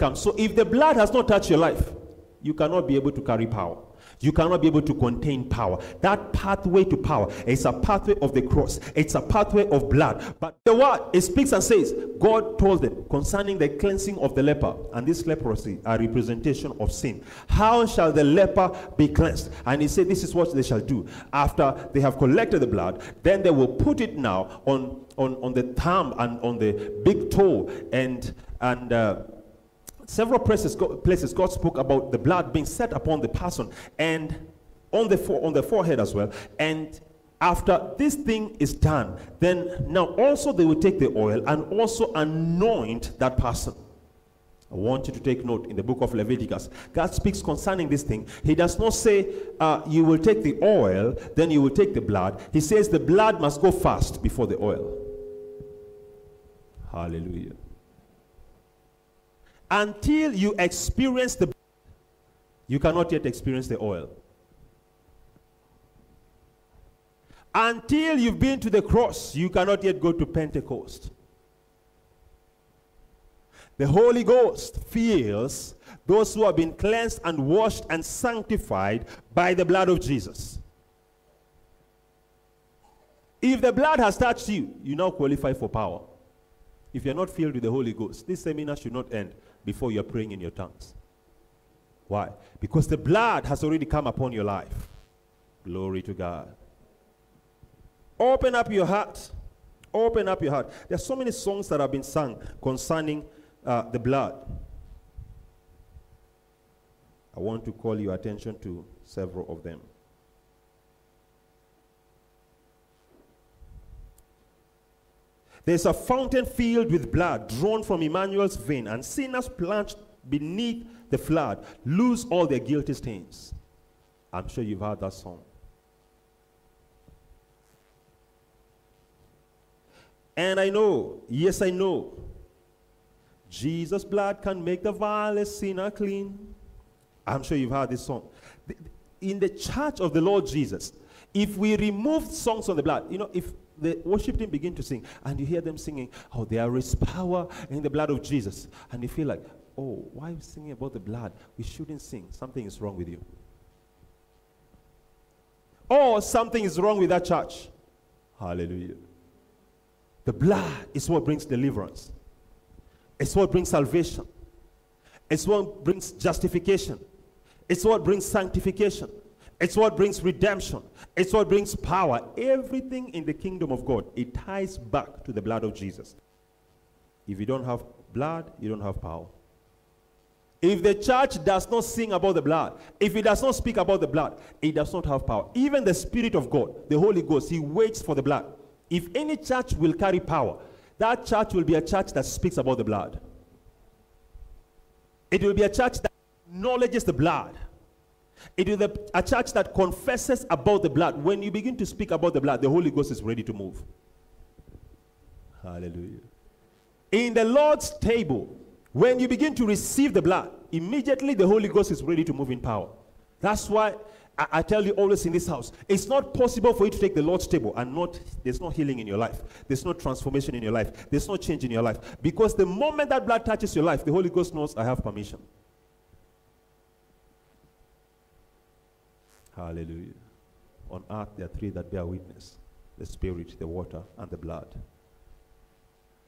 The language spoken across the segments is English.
come. So if the blood has not touched your life, you cannot be able to carry power. You cannot be able to contain power. That pathway to power is a pathway of the cross. It's a pathway of blood. But the word it speaks and says, God told them concerning the cleansing of the leper, and this leprosy, a representation of sin. How shall the leper be cleansed? And he said, This is what they shall do. After they have collected the blood, then they will put it now on on, on the thumb and on the big toe and and uh, several places, places God spoke about the blood being set upon the person and on the, on the forehead as well. And after this thing is done, then now also they will take the oil and also anoint that person. I want you to take note in the book of Leviticus. God speaks concerning this thing. He does not say, uh, You will take the oil, then you will take the blood. He says the blood must go first before the oil. Hallelujah until you experience the you cannot yet experience the oil. Until you've been to the cross you cannot yet go to pentecost. The holy ghost feels those who have been cleansed and washed and sanctified by the blood of jesus. If the blood has touched you you now qualify for power. If you're not filled with the holy ghost this seminar should not end before you're praying in your tongues. Why? Because the blood has already come upon your life. Glory to God. Open up your heart. Open up your heart. There are so many songs that have been sung concerning uh, the blood. I want to call your attention to several of them. There's a fountain filled with blood drawn from Emmanuel's vein, and sinners plunged beneath the flood lose all their guilty stains. I'm sure you've heard that song. And I know, yes, I know, Jesus' blood can make the vilest sinner clean. I'm sure you've heard this song. In the church of the Lord Jesus, if we remove songs on the blood, you know, if the worship team begin to sing, and you hear them singing, Oh, there is power in the blood of Jesus. And you feel like, Oh, why are you singing about the blood? We shouldn't sing. Something is wrong with you. Or something is wrong with that church. Hallelujah. The blood is what brings deliverance, it's what brings salvation, it's what brings justification, it's what brings sanctification. It's what brings redemption. It's what brings power. Everything in the kingdom of God, it ties back to the blood of Jesus. If you don't have blood, you don't have power. If the church does not sing about the blood, if it does not speak about the blood, it does not have power. Even the Spirit of God, the Holy Ghost, He waits for the blood. If any church will carry power, that church will be a church that speaks about the blood. It will be a church that acknowledges the blood. It is a, church that confesses about the blood. When you begin to speak about the blood, the Holy Ghost is ready to move. Hallelujah. In the Lord's table, when you begin to receive the blood, immediately the Holy Ghost is ready to move in power. That's why I, I, tell you always in this house, it's not possible for you to take the Lord's table and not there's no healing in your life. There's no transformation in your life. There's no change in your life. Because the moment that blood touches your life, the Holy Ghost knows I have permission. Hallelujah. On earth, there are three that bear witness the Spirit, the water, and the blood.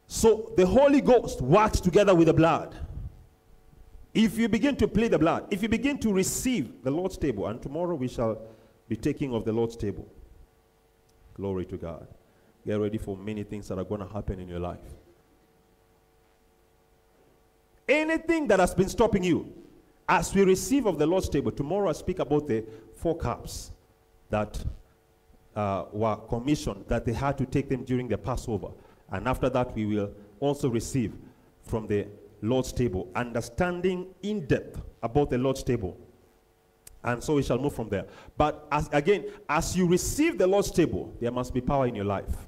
So the Holy Ghost works together with the blood. If you begin to play the blood, if you begin to receive the Lord's table, and tomorrow we shall be taking of the Lord's table. Glory to God. Get ready for many things that are going to happen in your life. Anything that has been stopping you, as we receive of the Lord's table, tomorrow I speak about the four cups that uh, were commissioned, that they had to take them during the Passover. And after that, we will also receive from the Lord's table, understanding in depth about the Lord's table. And so we shall move from there. But as, again, as you receive the Lord's table, there must be power in your life.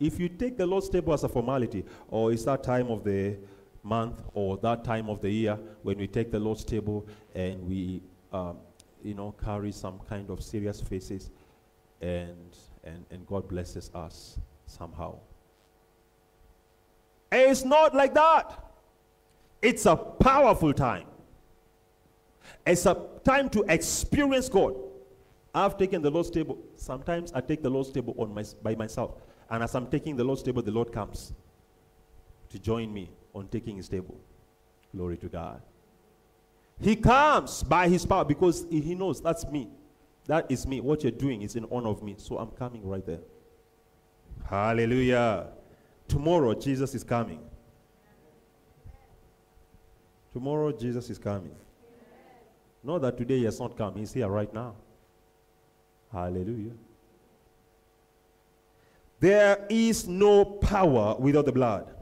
If you take the Lord's table as a formality, or it's that time of the month or that time of the year when we take the Lord's table and we um, you know, carry some kind of serious faces and, and, and God blesses us somehow. it's not like that. It's a powerful time. It's a time to experience God. I've taken the Lord's table. Sometimes I take the Lord's table on my, by myself. And as I'm taking the Lord's table, the Lord comes to join me on taking his table. Glory to God. He comes by his power because he knows that's me. That is me. What you're doing is in honor of me. So I'm coming right there. Hallelujah. Tomorrow, Jesus is coming. Tomorrow, Jesus is coming. Not that today he has not come. He's here right now. Hallelujah. There is no power without the blood.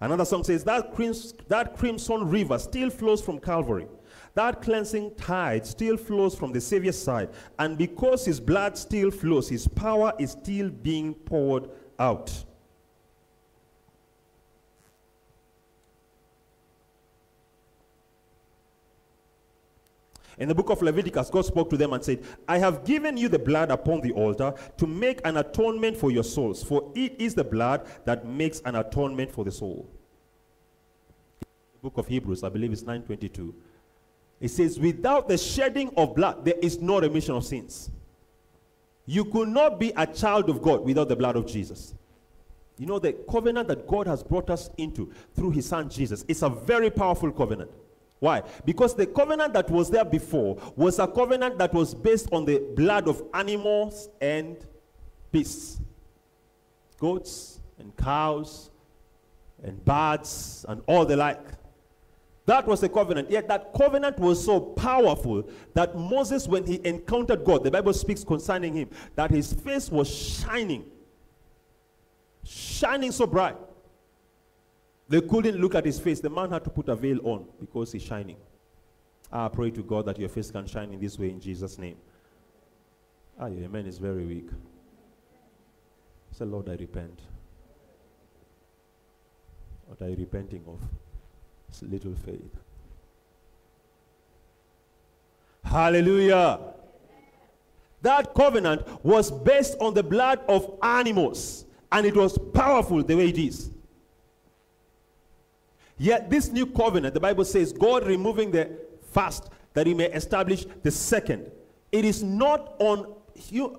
Another song says, that, crims- that crimson river still flows from Calvary. That cleansing tide still flows from the Savior's side. And because his blood still flows, his power is still being poured out. In the book of Leviticus, God spoke to them and said, I have given you the blood upon the altar to make an atonement for your souls, for it is the blood that makes an atonement for the soul. The book of Hebrews, I believe it's 922. It says, Without the shedding of blood, there is no remission of sins. You could not be a child of God without the blood of Jesus. You know, the covenant that God has brought us into through his son Jesus is a very powerful covenant. Why? Because the covenant that was there before was a covenant that was based on the blood of animals and beasts, goats and cows and birds and all the like. That was the covenant. Yet that covenant was so powerful that Moses, when he encountered God, the Bible speaks concerning him, that his face was shining. Shining so bright. They couldn't look at his face. The man had to put a veil on because he's shining. I pray to God that your face can shine in this way in Jesus' name. Ah, your amen is very weak. Say, Lord, I repent. What are you repenting of? It's little faith. Hallelujah. That covenant was based on the blood of animals, and it was powerful the way it is. Yet this new covenant, the Bible says, God removing the first that he may establish the second. It is not on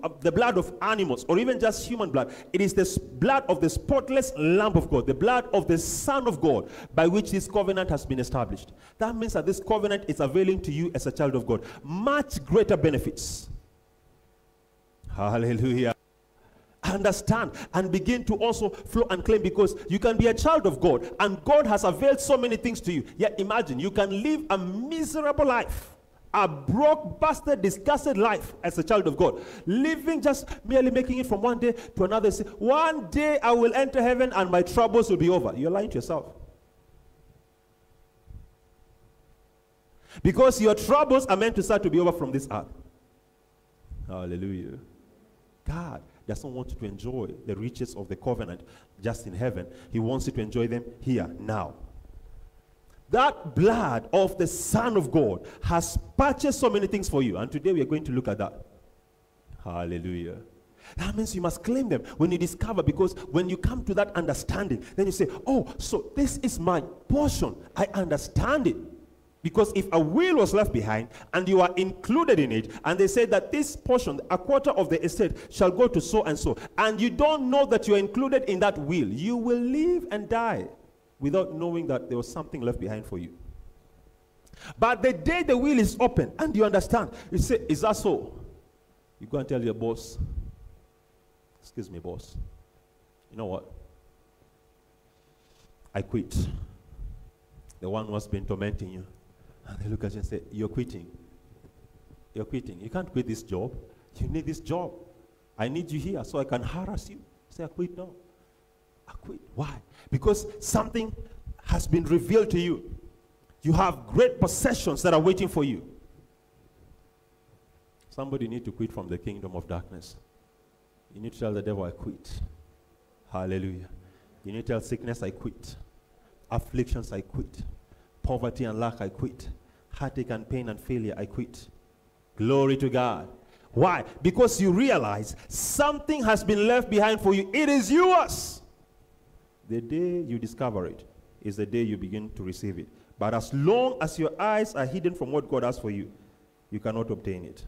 uh, the blood of animals or even just human blood. It is the blood of the spotless Lamb of God, the blood of the Son of God, by which this covenant has been established. That means that this covenant is availing to you as a child of God much greater benefits. Hallelujah understand and begin to also flow and claim because you can be a child of God and God has availed so many things to you. Yet imagine you can live a miserable life, a broke, busted, disgusted life as a child of God, living just merely making it from one day to another. Say, one day I will enter heaven and my troubles will be over. You're lying to yourself. Because your troubles are meant to start to be over from this earth. Hallelujah. God doesn't want you to enjoy the riches of the covenant just in heaven. He wants you to enjoy them here, now. That blood of the Son of God has purchased so many things for you. And today we are going to look at that. Hallelujah. That means you must claim them when you discover, because when you come to that understanding, then you say, Oh, so this is my portion. I understand it. Because if a will was left behind and you are included in it, and they say that this portion, a quarter of the estate, shall go to so and so, and you don't know that you're included in that will, you will live and die without knowing that there was something left behind for you. But the day the will is open and you understand, you say, Is that so? You go and tell your boss, Excuse me, boss. You know what? I quit. The one who has been tormenting you. And they look at you and say, You're quitting. You're quitting. You can't quit this job. You need this job. I need you here so I can harass you. Say, I quit now. I quit. Why? Because something has been revealed to you. You have great possessions that are waiting for you. Somebody need to quit from the kingdom of darkness. You need to tell the devil, I quit. Hallelujah. You need to tell sickness, I quit. Afflictions, I quit. Poverty and lack, I quit. Heartache and pain and failure, I quit. Glory to God. Why? Because you realize something has been left behind for you. It is yours. The day you discover it is the day you begin to receive it. But as long as your eyes are hidden from what God has for you, you cannot obtain it.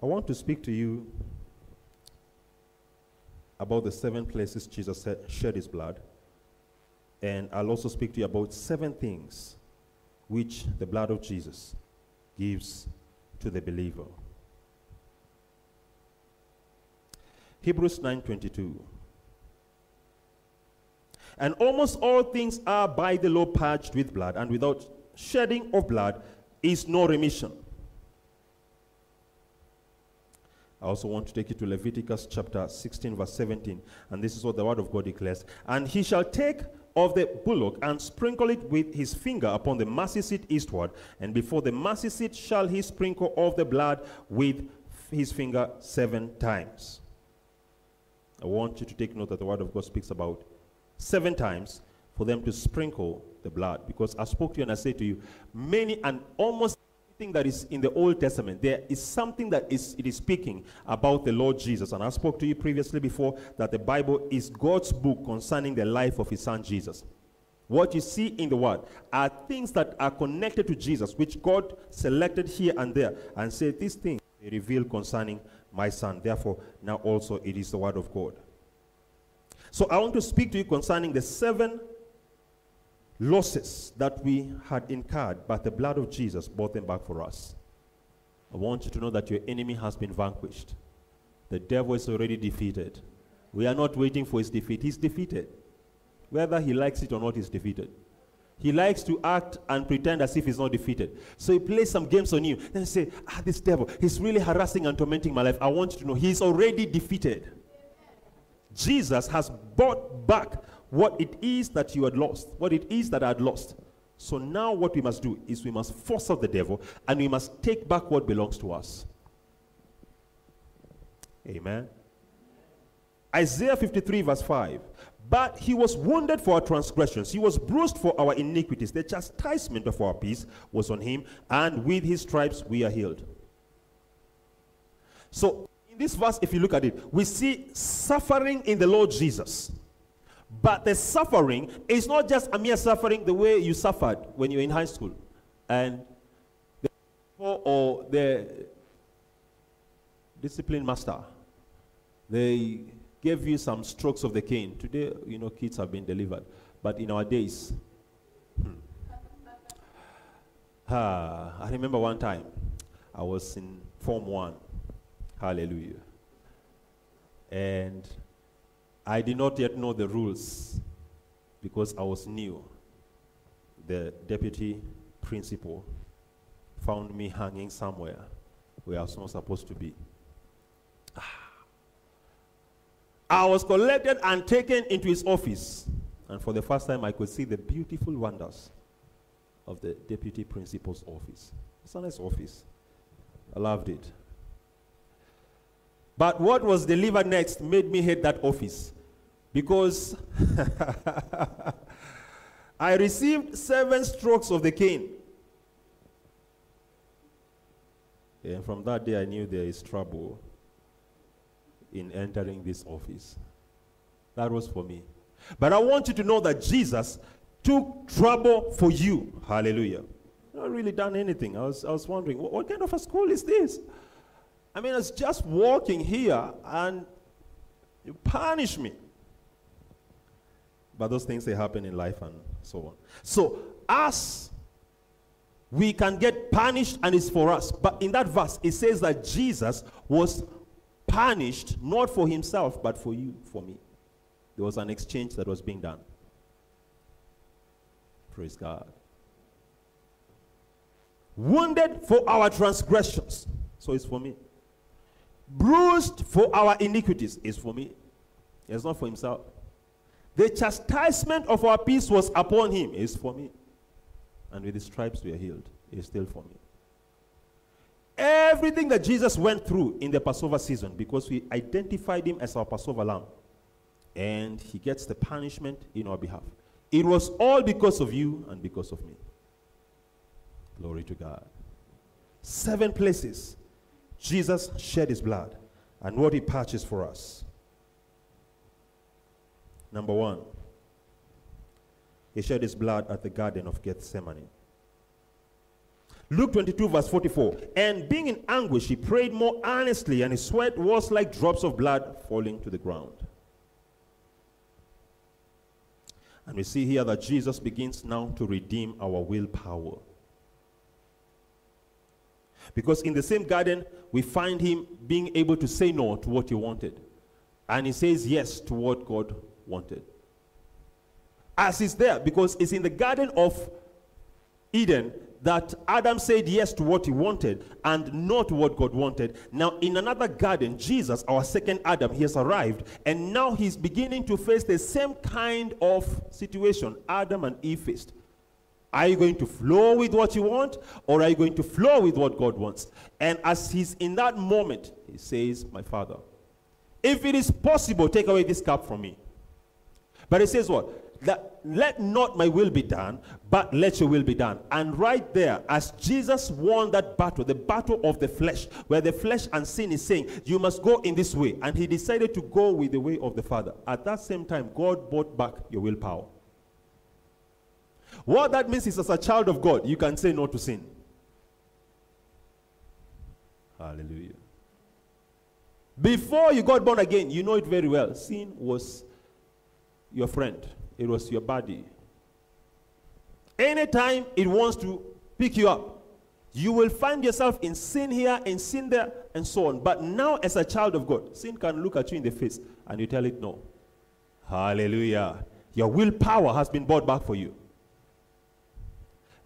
I want to speak to you about the seven places Jesus shed his blood. And I'll also speak to you about seven things which the blood of Jesus gives to the believer. Hebrews 9:22 And almost all things are by the law purged with blood and without shedding of blood is no remission. I also want to take you to Leviticus chapter 16, verse 17. And this is what the word of God declares. And he shall take of the bullock and sprinkle it with his finger upon the mercy seat eastward. And before the mercy seat shall he sprinkle of the blood with his finger seven times. I want you to take note that the word of God speaks about seven times for them to sprinkle the blood. Because I spoke to you and I said to you, many and almost everything that is in the Old Testament, there is something that is it is speaking about the Lord Jesus. And I spoke to you previously before that the Bible is God's book concerning the life of his son Jesus. What you see in the word are things that are connected to Jesus, which God selected here and there and said, These things they reveal concerning my son. Therefore, now also it is the word of God. So I want to speak to you concerning the seven losses that we had incurred, but the blood of Jesus bought them back for us. I want you to know that your enemy has been vanquished. The devil is already defeated. We are not waiting for his defeat. He's defeated. Whether he likes it or not, he's defeated. He likes to act and pretend as if he's not defeated. So he plays some games on you. Then say, ah, this devil, he's really harassing and tormenting my life. I want you to know he's already defeated. Jesus has bought back what it is that you had lost, what it is that I had lost. So now what we must do is we must force out the devil and we must take back what belongs to us. Amen. Isaiah 53, verse 5. But he was wounded for our transgressions, he was bruised for our iniquities. The chastisement of our peace was on him, and with his stripes we are healed. So, in this verse, if you look at it, we see suffering in the Lord Jesus. But the suffering is not just a mere suffering the way you suffered when you were in high school. And the or the discipline master, they gave you some strokes of the cane. Today, you know, kids have been delivered. But in our days, hmm. I remember one time I was in Form 1. Hallelujah. And I did not yet know the rules because I was new. The deputy principal found me hanging somewhere where I was not supposed to be. Ah. I was collected and taken into his office. And for the first time, I could see the beautiful wonders of the deputy principal's office. It's a nice office. I loved it. But what was delivered next made me hate that office because I received seven strokes of the cane. And from that day, I knew there is trouble in entering this office. That was for me. But I want you to know that Jesus took trouble for you. Hallelujah. Not really done anything. I was, I was wondering, what, what kind of a school is this? I mean, it's just walking here and you punish me. But those things, they happen in life and so on. So, us, we can get punished and it's for us. But in that verse, it says that Jesus was punished not for himself, but for you, for me. There was an exchange that was being done. Praise God. Wounded for our transgressions. So it's for me. Bruised for our iniquities. Is for me. It's not for himself. The chastisement of our peace was upon him. Is for me. And with his stripes we are healed. Is still for me. Everything that Jesus went through in the Passover season, because we identified him as our Passover lamb, and he gets the punishment in our behalf. It was all because of you and because of me. Glory to God. Seven places Jesus shed his blood and what he purchased for us. Number one, he shed his blood at the Garden of Gethsemane. Luke 22, verse 44. And being in anguish, he prayed more earnestly, and his sweat was like drops of blood falling to the ground. And we see here that Jesus begins now to redeem our willpower. Because in the same garden, we find him being able to say no to what he wanted. And he says yes to what God wanted. As is there, because it's in the Garden of Eden that Adam said yes to what he wanted and not what God wanted. Now, in another garden, Jesus, our second Adam, he has arrived, and now he's beginning to face the same kind of situation Adam and Eve faced. Are you going to flow with what you want, or are you going to flow with what God wants? And as he's in that moment, he says, My Father, if it is possible, take away this cup from me. But he says what? that let not my will be done, but let your will be done. And right there, as Jesus won that battle, the battle of the flesh, where the flesh and sin is saying, you must go in this way. And he decided to go with the way of the Father. At that same time, God bought back your willpower. What that means is, as a child of God, you can say no to sin. Hallelujah. Before you got born again, you know it very well. Sin was your friend it was your body. Anytime it wants to pick you up, you will find yourself in sin here and sin there and so on. But now, as a child of God, sin can look at you in the face and you tell it no. Hallelujah. Your willpower has been bought back for you.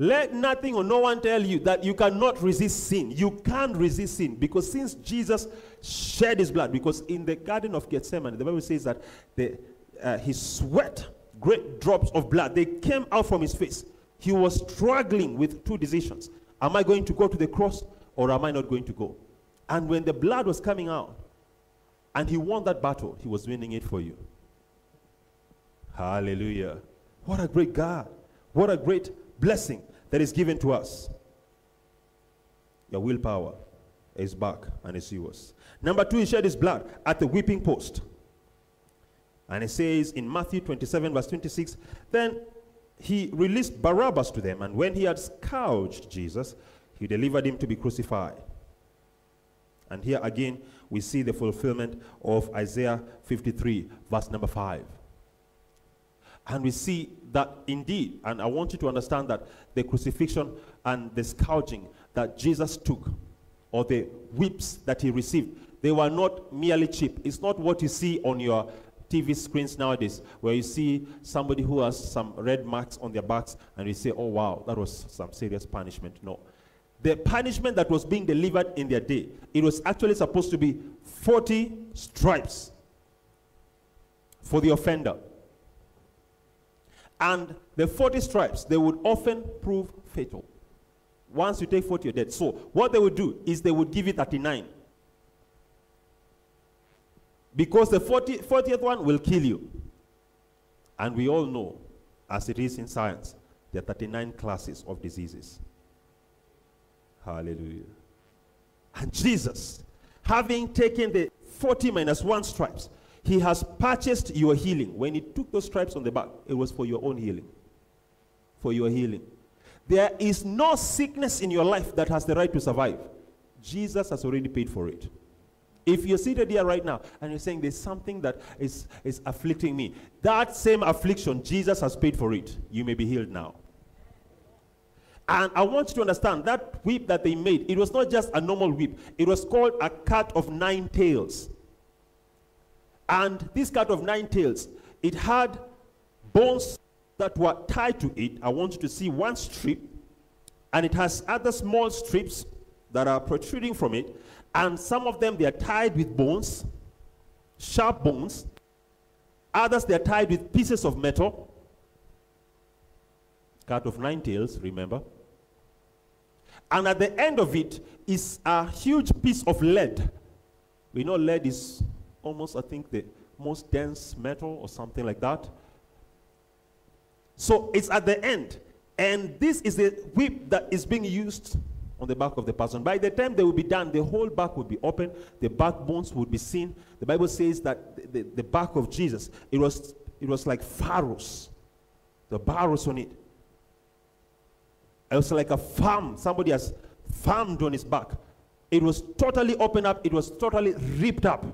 Let nothing or no one tell you that you cannot resist sin. You can't resist sin because since Jesus shed his blood, because in the Garden of Gethsemane, the Bible says that the, uh, his sweat great drops of blood. They came out from his face. He was struggling with two decisions. Am I going to go to the cross or am I not going to go? And when the blood was coming out and he won that battle, he was winning it for you. Hallelujah. What a great God. What a great blessing that is given to us. Your willpower is back and it's yours. Number two, he shed his blood at the whipping post. And it says in Matthew 27, verse 26, then he released Barabbas to them, and when he had scourged Jesus, he delivered him to be crucified. And here again, we see the fulfillment of Isaiah 53, verse number 5. And we see that indeed, and I want you to understand that the crucifixion and the scourging that Jesus took, or the whips that he received, they were not merely cheap. It's not what you see on your TV screens nowadays where you see somebody who has some red marks on their backs and you say, oh, wow, that was some serious punishment. No. The punishment that was being delivered in their day, it was actually supposed to be 40 stripes for the offender. And the 40 stripes, they would often prove fatal. Once you take 40, you're dead. So what they would do is they would give you 39. Because the 40, 40th one will kill you. And we all know, as it is in science, there are 39 classes of diseases. Hallelujah. And Jesus, having taken the 40 minus 1 stripes, he has purchased your healing. When he took those stripes on the back, it was for your own healing. For your healing. There is no sickness in your life that has the right to survive. Jesus has already paid for it. If you're seated here right now and you're saying there's something that is, is afflicting me, that same affliction, Jesus has paid for it. You may be healed now. And I want you to understand that whip that they made, it was not just a normal whip, it was called a cat of nine tails. And this cat of nine tails, it had bones that were tied to it. I want you to see one strip, and it has other small strips that are protruding from it. And some of them, they are tied with bones, sharp bones. Others, they are tied with pieces of metal. Cat of nine tails, remember? And at the end of it is a huge piece of lead. We know lead is almost, I think, the most dense metal or something like that. So it's at the end. And this is the whip that is being used on the back of the person. By the time they will be done, the whole back will be open, the backbones would be seen. The Bible says that the, the, the back of Jesus, it was it was like furrows, the barrows on it. It was like a farm. Somebody has farmed on his back. It was totally opened up. It was totally ripped up.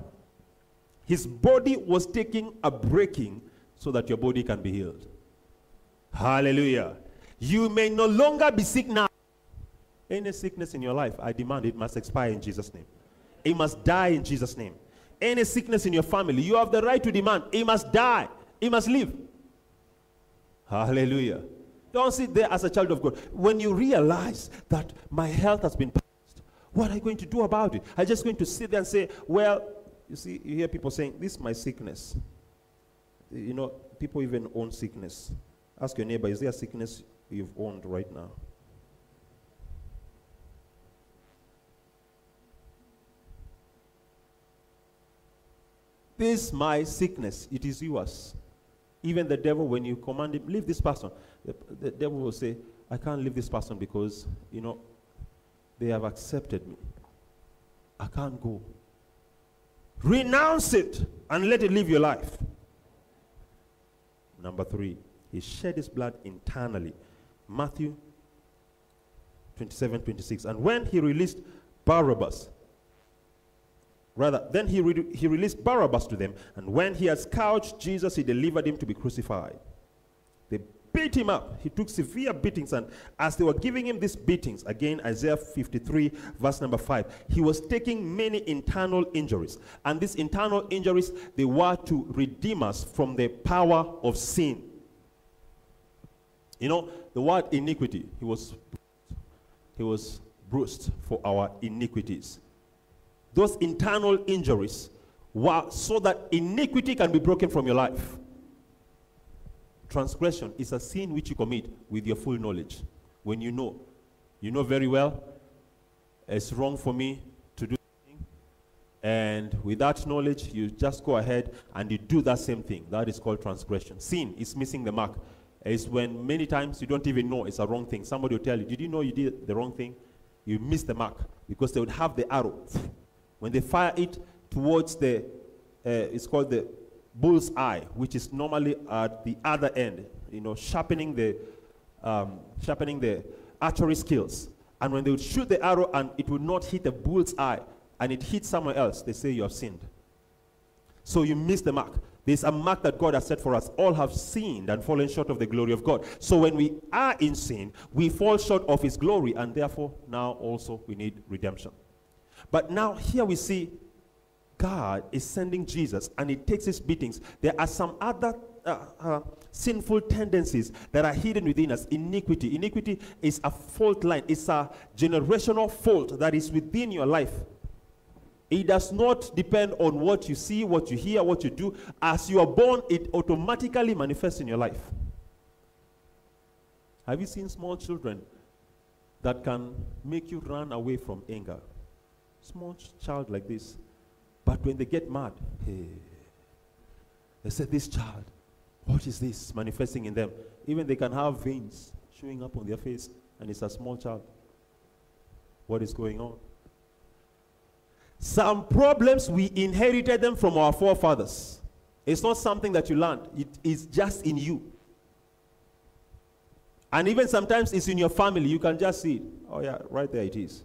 His body was taking a breaking so that your body can be healed. Hallelujah. You may no longer be sick now. Any sickness in your life, I demand it must expire in Jesus' name. It must die in Jesus' name. Any sickness in your family, you have the right to demand. It must die. It must live. Hallelujah. Don't sit there as a child of God. When you realize that my health has been passed, what are you going to do about it? Are you just going to sit there and say, well, you see, you hear people saying, this is my sickness. You know, people even own sickness. Ask your neighbor, is there a sickness you've owned right now? This my sickness, it is yours. Even the devil, when you command him, leave this person, the, the devil will say, I can't leave this person because, you know, they have accepted me. I can't go. Renounce it and let it live your life. Number three, he shed his blood internally. Matthew 27 26. And when he released Barabbas, rather, then he, re- he released Barabbas to them. And when he had scourged Jesus, he delivered him to be crucified. They beat him up. He took severe beatings. And as they were giving him these beatings, again, Isaiah 53, verse number 5, he was taking many internal injuries. And these internal injuries, they were to redeem us from the power of sin. You know, the word iniquity, he was he was bruised for our iniquities. Those internal injuries were so that iniquity can be broken from your life. Transgression is a sin which you commit with your full knowledge. When you know, you know very well, it's wrong for me to do something. And with that knowledge, you just go ahead and you do that same thing. That is called transgression. Sin is missing the mark. It's when many times you don't even know it's a wrong thing. Somebody will tell you, Did you know you did the wrong thing? You missed the mark because they would have the arrow. When they fire it towards the, uh, it's called the bull's eye, which is normally at the other end, you know, sharpening the, um, sharpening the archery skills. And when they would shoot the arrow and it would not hit the bull's eye and it hits somewhere else, they say you have sinned. So you miss the mark. There's a mark that God has set for us. All have sinned and fallen short of the glory of God. So when we are in sin, we fall short of His glory, and therefore now also we need redemption. But now here we see God is sending Jesus, and He takes His beatings. There are some other uh, uh, sinful tendencies that are hidden within us. Iniquity. Iniquity is a fault line. It's a generational fault that is within your life it does not depend on what you see, what you hear, what you do. As you are born, it automatically manifests in your life. Have you seen small children that can make you run away from anger? Small child like this. But when they get mad, hey, they say, This child, what is this manifesting in them? Even they can have veins showing up on their face, and it's a small child. What is going on? Some problems, we inherited them from our forefathers. It's not something that you learned, it is just in you. And even sometimes it's in your family. You can just see it. Oh, yeah, right there it is.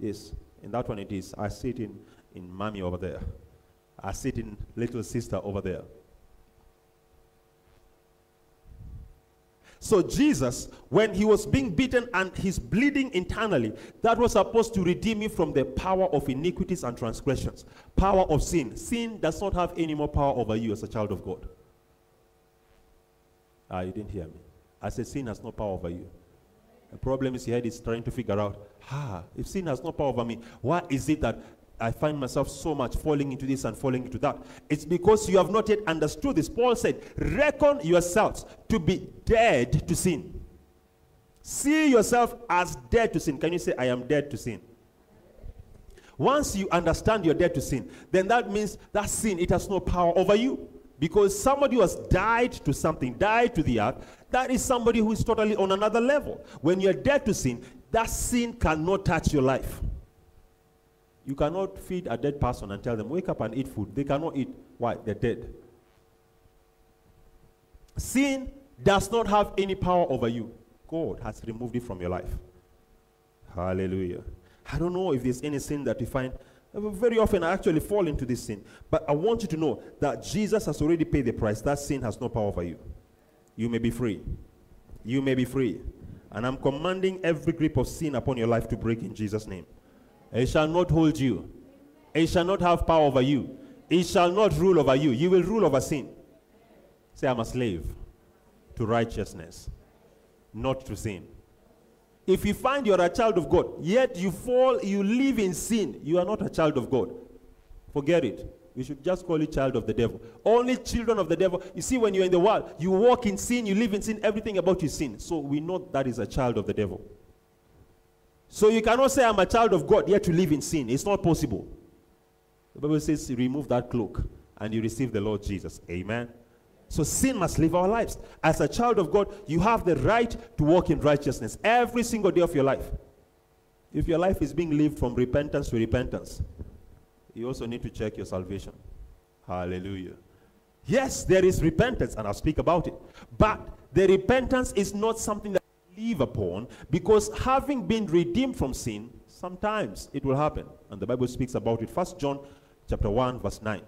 Yes, in that one it is. I sit in, in mommy over there. I sit in little sister over there. So, Jesus, when he was being beaten and he's bleeding internally, that was supposed to redeem you from the power of iniquities and transgressions, power of sin. Sin does not have any more power over you as a child of God. Ah, you didn't hear me. I said sin has no power over you. The problem is your head is trying to figure out, ah, if sin has no power over me, why is it that I find myself so much falling into this and falling into that. It's because you have not yet understood this. Paul said, Reckon yourselves to be dead to sin. See yourself as dead to sin. Can you say, I am dead to sin? Once you understand you're dead to sin, then that means that sin, it has no power over you. Because somebody who has died to something, died to the earth, that is somebody who is totally on another level. When you're dead to sin, that sin cannot touch your life. You cannot feed a dead person and tell them, wake up and eat food. They cannot eat. Why? They're dead. Sin does not have any power over you. God has removed it from your life. Hallelujah. I don't know if there's any sin that you find. Very often I actually fall into this sin. But I want you to know that Jesus has already paid the price. That sin has no power over you. You may be free. You may be free. And I'm commanding every grip of sin upon your life to break in Jesus' name. It shall not hold you. It shall not have power over you. It shall not rule over you. You will rule over sin. Say, I'm a slave to righteousness, not to sin. If you find you're a child of God, yet you fall, you live in sin, you are not a child of God. Forget it. We should just call it child of the devil. Only children of the devil. You see, when you're in the world, you walk in sin, you live in sin, everything about you sin. So we know that is a child of the devil. So you cannot say, I'm a child of God, yet to live in sin. It's not possible. The Bible says, remove that cloak and you receive the Lord Jesus. Amen. So sin must live our lives. As a child of God, you have the right to walk in righteousness every single day of your life. If your life is being lived from repentance to repentance, you also need to check your salvation. Hallelujah. Yes, there is repentance, and I'll speak about it. But the repentance is not something that you live upon because having been redeemed from sin, sometimes it will happen. And the Bible speaks about it. First John chapter 1, verse 9.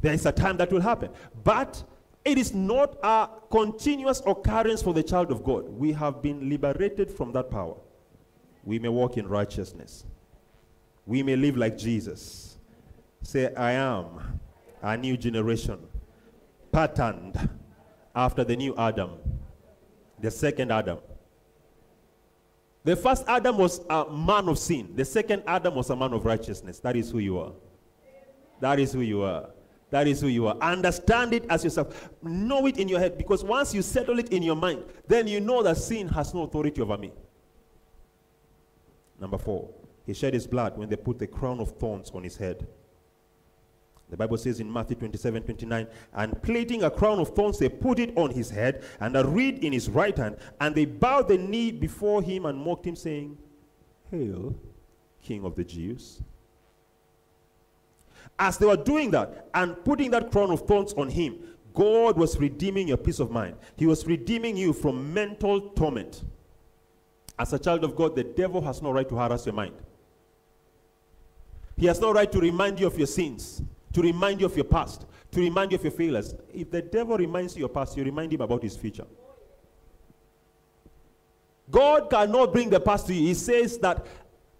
There is a time that will happen. But it is not a continuous occurrence for the child of God. We have been liberated from that power. We may walk in righteousness. We may live like Jesus. Say, I am a new generation, patterned after the new Adam, the second Adam. The first Adam was a man of sin. The second Adam was a man of righteousness. That is who you are. That is who you are. That is who you are. Understand it as yourself. Know it in your head because once you settle it in your mind, then you know that sin has no authority over me. Number four, he shed his blood when they put the crown of thorns on his head. The Bible says in Matthew 27 29, and plaiting a crown of thorns, they put it on his head and a reed in his right hand, and they bowed the knee before him and mocked him, saying, Hail, King of the Jews. As they were doing that and putting that crown of thorns on him, God was redeeming your peace of mind. He was redeeming you from mental torment. As a child of God, the devil has no right to harass your mind. He has no right to remind you of your sins, to remind you of your past, to remind you of your failures. If the devil reminds you of your past, you remind him about his future. God cannot bring the past to you. He says that,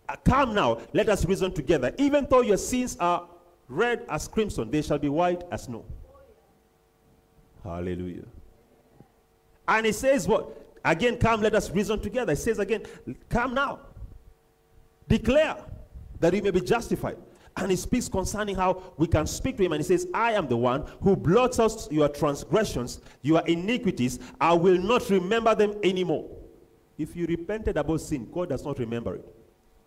uh, come now, let us reason together. Even though your sins are red as crimson, they shall be white as snow. Hallelujah. And he says what? Again, come, let us reason together. He says again, come now. Declare that we may be justified. And he speaks concerning how we can speak to him. And he says, I am the one who blots out your transgressions, your iniquities. I will not remember them anymore. If you repented about sin, God does not remember it.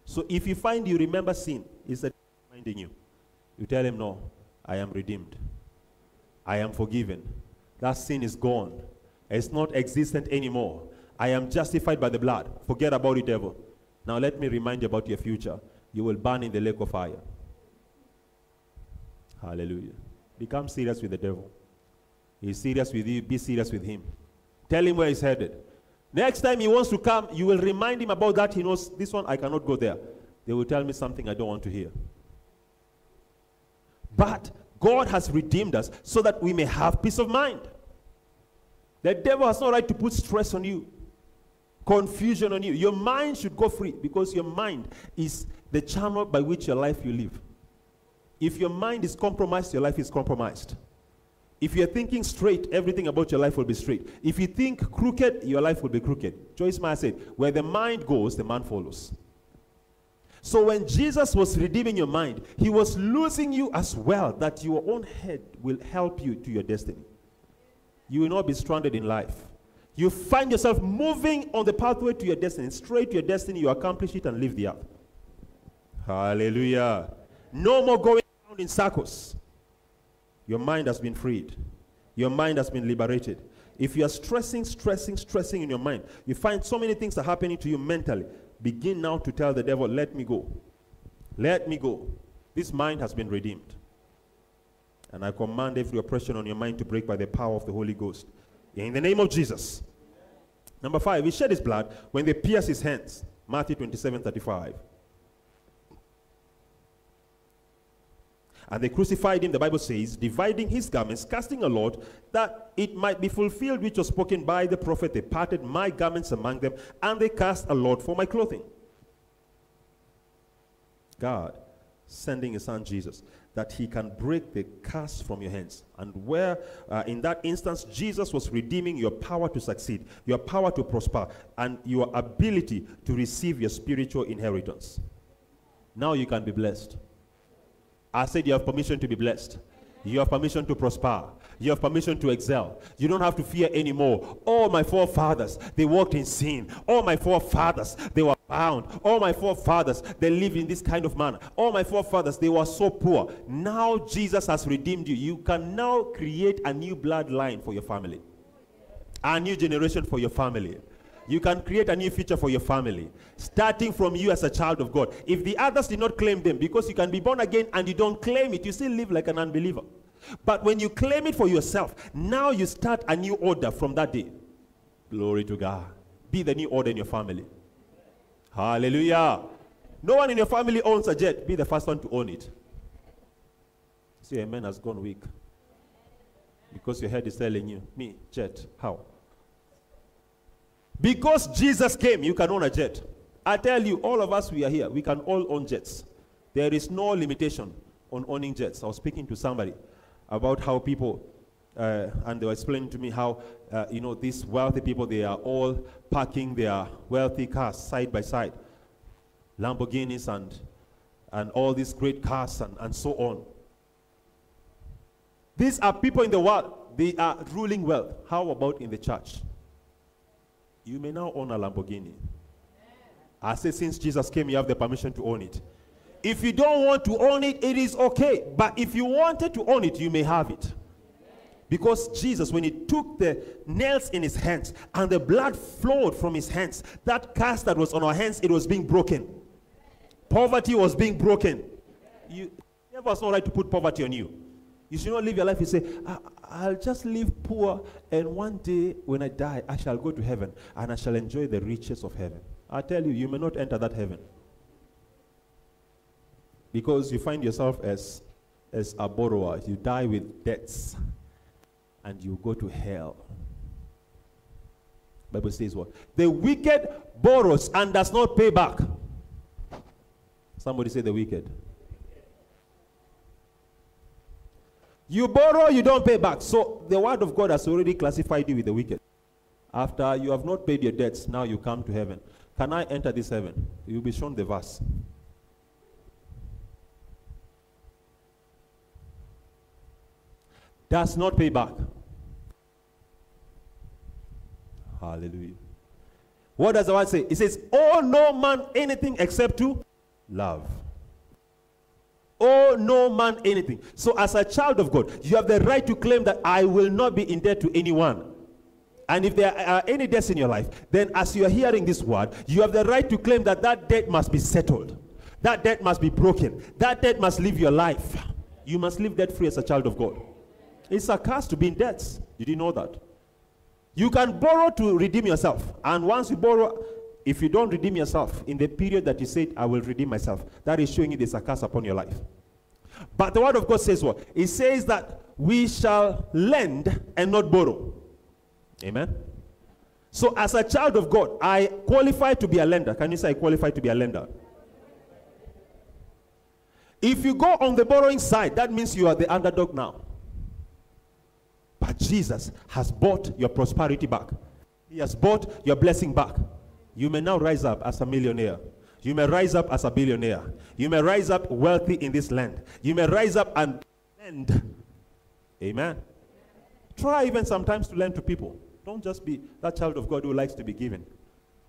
So if you find you remember sin, a reminding you. You tell him, No, I am redeemed. I am forgiven. That sin is gone. It's not existent anymore. I am justified by the blood. Forget about it, devil. Now let me remind you about your future. You will burn in the lake of fire. Hallelujah. Become serious with the devil. He's serious with you. Be serious with him. Tell him where he's headed. Next time he wants to come, you will remind him about that. He knows this one, I cannot go there. They will tell me something I don't want to hear. But God has redeemed us so that we may have peace of mind. The devil has no right to put stress on you, confusion on you. Your mind should go free because your mind is the channel by which your life you live. If your mind is compromised, your life is compromised. If you're thinking straight, everything about your life will be straight. If you think crooked, your life will be crooked. Joyce Meyer said, Where the mind goes, the man follows. So when Jesus was redeeming your mind, he was losing you as well, that your own head will help you to your destiny. You will not be stranded in life. You find yourself moving on the pathway to your destiny, straight to your destiny, you accomplish it and leave the earth. Hallelujah. No more going around in circles. Your mind has been freed. Your mind has been liberated. If you are stressing, stressing, stressing in your mind, you find so many things are happening to you mentally. Begin now to tell the devil, let me go. Let me go. This mind has been redeemed. And I command every oppression on your mind to break by the power of the Holy Ghost. In the name of Jesus. Number five, he shed his blood when they pierced his hands. Matthew 27 35. And they crucified him, the Bible says, dividing his garments, casting a lot, that it might be fulfilled which was spoken by the prophet. They parted my garments among them, and they cast a lot for my clothing. God sending his son Jesus that he can break the curse from your hands. And where, uh, in that instance, Jesus was redeeming your power to succeed, your power to prosper, and your ability to receive your spiritual inheritance. Now you can be blessed. I said you have permission to be blessed. You have permission to prosper. You have permission to excel. You don't have to fear anymore. All my forefathers, they walked in sin. All my forefathers, they were bound. All my forefathers, they lived in this kind of manner. All my forefathers, they were so poor. Now Jesus has redeemed you. You can now create a new bloodline for your family, a new generation for your family. You can create a new future for your family, starting from you as a child of God. If the others did not claim them, because you can be born again and you don't claim it, you still live like an unbeliever. But when you claim it for yourself, now you start a new order from that day. Glory to God. Be the new order in your family. Hallelujah. No one in your family owns a jet. Be the first one to own it. See, a man has gone weak. Because your head is telling you, me, jet, how? Because Jesus came, you can own a jet. I tell you, all of us, we are here. We can all own jets. There is no limitation on owning jets. I was speaking to somebody about how people, uh, and they were explaining to me how, uh, you know, these wealthy people, they are all parking their wealthy cars side by side. Lamborghinis and, and all these great cars and, and so on. These are people in the world, they are ruling wealth. How about in the church? You may now own a Lamborghini. I say, since Jesus came, you have the permission to own it. If you don't want to own it, it is okay. But if you wanted to own it, you may have it. Because Jesus, when he took the nails in his hands and the blood flowed from his hands, that cast that was on our hands, it was being broken. Poverty was being broken. You never was not right to put poverty on you. You should not live your life. and say, ah, I'll just live poor, and one day when I die, I shall go to heaven and I shall enjoy the riches of heaven. I tell you, you may not enter that heaven because you find yourself as, as a borrower. You die with debts and you go to hell. Bible says what? The wicked borrows and does not pay back. Somebody say the wicked. You borrow, you don't pay back. So the word of God has already classified you with the wicked. After you have not paid your debts, now you come to heaven. Can I enter this heaven? You'll be shown the verse. does not pay back. Hallelujah. What does the word say? It says, Oh, no man anything except to love. Oh, no man anything. So, as a child of God, you have the right to claim that I will not be in debt to anyone. And if there are any debts in your life, then as you are hearing this word, you have the right to claim that that debt must be settled. That debt must be broken. That debt must live your life. You must live debt free as a child of God. It's a curse to be in debts. Did you know that? You can borrow to redeem yourself. And once you borrow, if you don't redeem yourself in the period that you said, I will redeem myself, that is showing you there's a curse upon your life. But the word of God says what? It says that we shall lend and not borrow. Amen. So, as a child of God, I qualify to be a lender. Can you say I qualify to be a lender? If you go on the borrowing side, that means you are the underdog now. But Jesus has bought your prosperity back. He has bought your blessing back. You may now rise up as a millionaire. You may rise up as a billionaire. You may rise up wealthy in this land. You may rise up and lend. Amen. Try even sometimes to lend to people. Don't just be that child of God who likes to be given.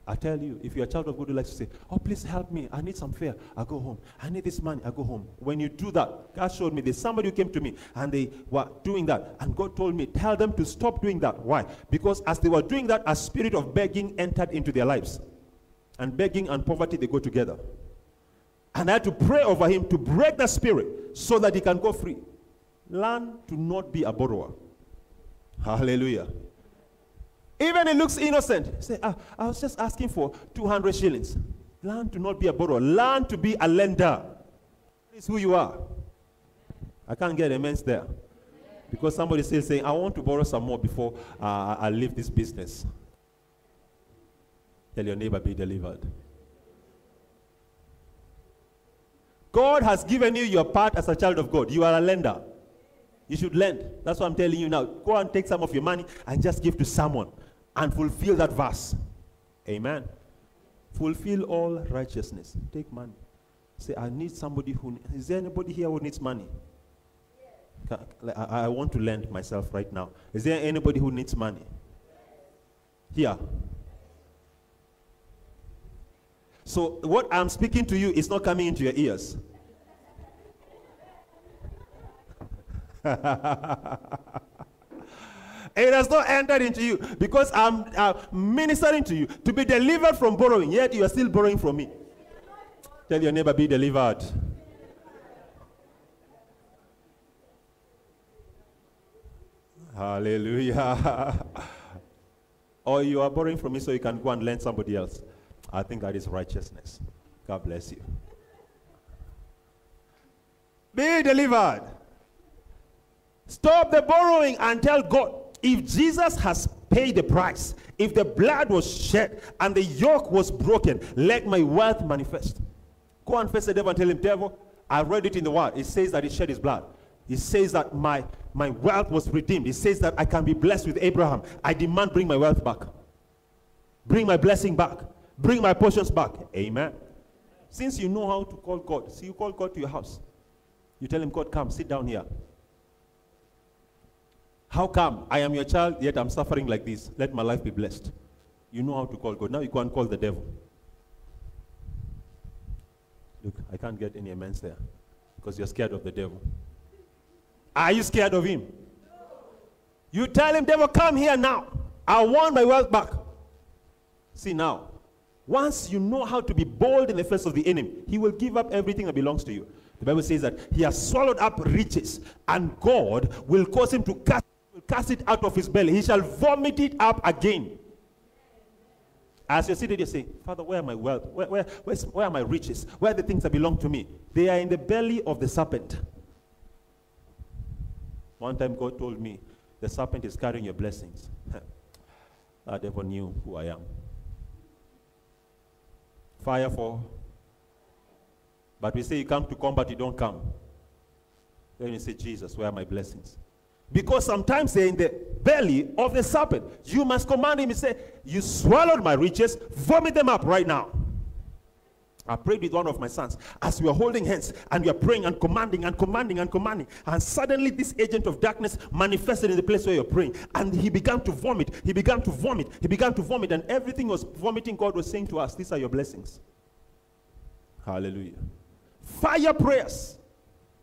I tell you, if you're a child of God who likes to say, Oh, please help me. I need some fare. I go home. I need this money. I go home. When you do that, God showed me there's somebody who came to me and they were doing that. And God told me, Tell them to stop doing that. Why? Because as they were doing that, a spirit of begging entered into their lives. And begging and poverty, they go together. And I had to pray over him to break the spirit so that he can go free. Learn to not be a borrower. Hallelujah. Even it looks innocent. Say, ah, I was just asking for 200 shillings. Learn to not be a borrower. Learn to be a lender. That is who you are. I can't get immense there. Because somebody still saying, I want to borrow some more before uh, I leave this business. Tell your neighbor, be delivered. God has given you your part as a child of God. You are a lender. You should lend. That's what I'm telling you now. Go and take some of your money and just give to someone and fulfill that verse. Amen. Fulfill all righteousness. Take money. Say, I need somebody who. Is there anybody here who needs money? I, want to lend myself right now. Is there anybody who needs money? Here. So, what I'm speaking to you is not coming into your ears. it has not entered into you because I'm uh, ministering to you to be delivered from borrowing, yet you are still borrowing from me. Tell your neighbor, be delivered. Hallelujah. or you are borrowing from me so you can go and lend somebody else. I think that is righteousness. God bless you. Be delivered. Stop the borrowing and tell God if Jesus has paid the price, if the blood was shed and the yoke was broken, let my wealth manifest. Go and face the devil and tell him, Devil, I read it in the word. It says that he shed his blood. It says that my, my wealth was redeemed. It says that I can be blessed with Abraham. I demand bring my wealth back. Bring my blessing back. Bring my portions back. Amen. Since you know how to call God, see, you call God to your house. You tell him, God, come, sit down here. How come I am your child, yet I'm suffering like this? Let my life be blessed. You know how to call God. Now you and call the devil. Look, I can't get any amens there because you're scared of the devil. Are you scared of him? You tell him, devil, come here now. I want my wealth back. See now, once you know how to be bold in the face of the enemy, he will give up everything that belongs to you. The Bible says that he has swallowed up riches, and God will cause him to cast, cast it out of his belly. He shall vomit it up again. As you're sitting you saying, Father, where are my wealth? Where, where, where are my riches? Where are the things that belong to me? They are in the belly of the serpent. One time God told me, the serpent is carrying your blessings. I never knew who I am. Fire for. But we say you come to combat, you don't come. Then you say, Jesus, where are my blessings? Because sometimes they're in the belly of the serpent. You must command him and say, You swallowed my riches, vomit them up right now. I prayed with one of my sons as we were holding hands and we are praying and commanding and commanding and commanding. And suddenly, this agent of darkness manifested in the place where you're praying. And he began to vomit. He began to vomit. He began to vomit. And everything was vomiting. God was saying to us, These are your blessings. Hallelujah. Fire prayers.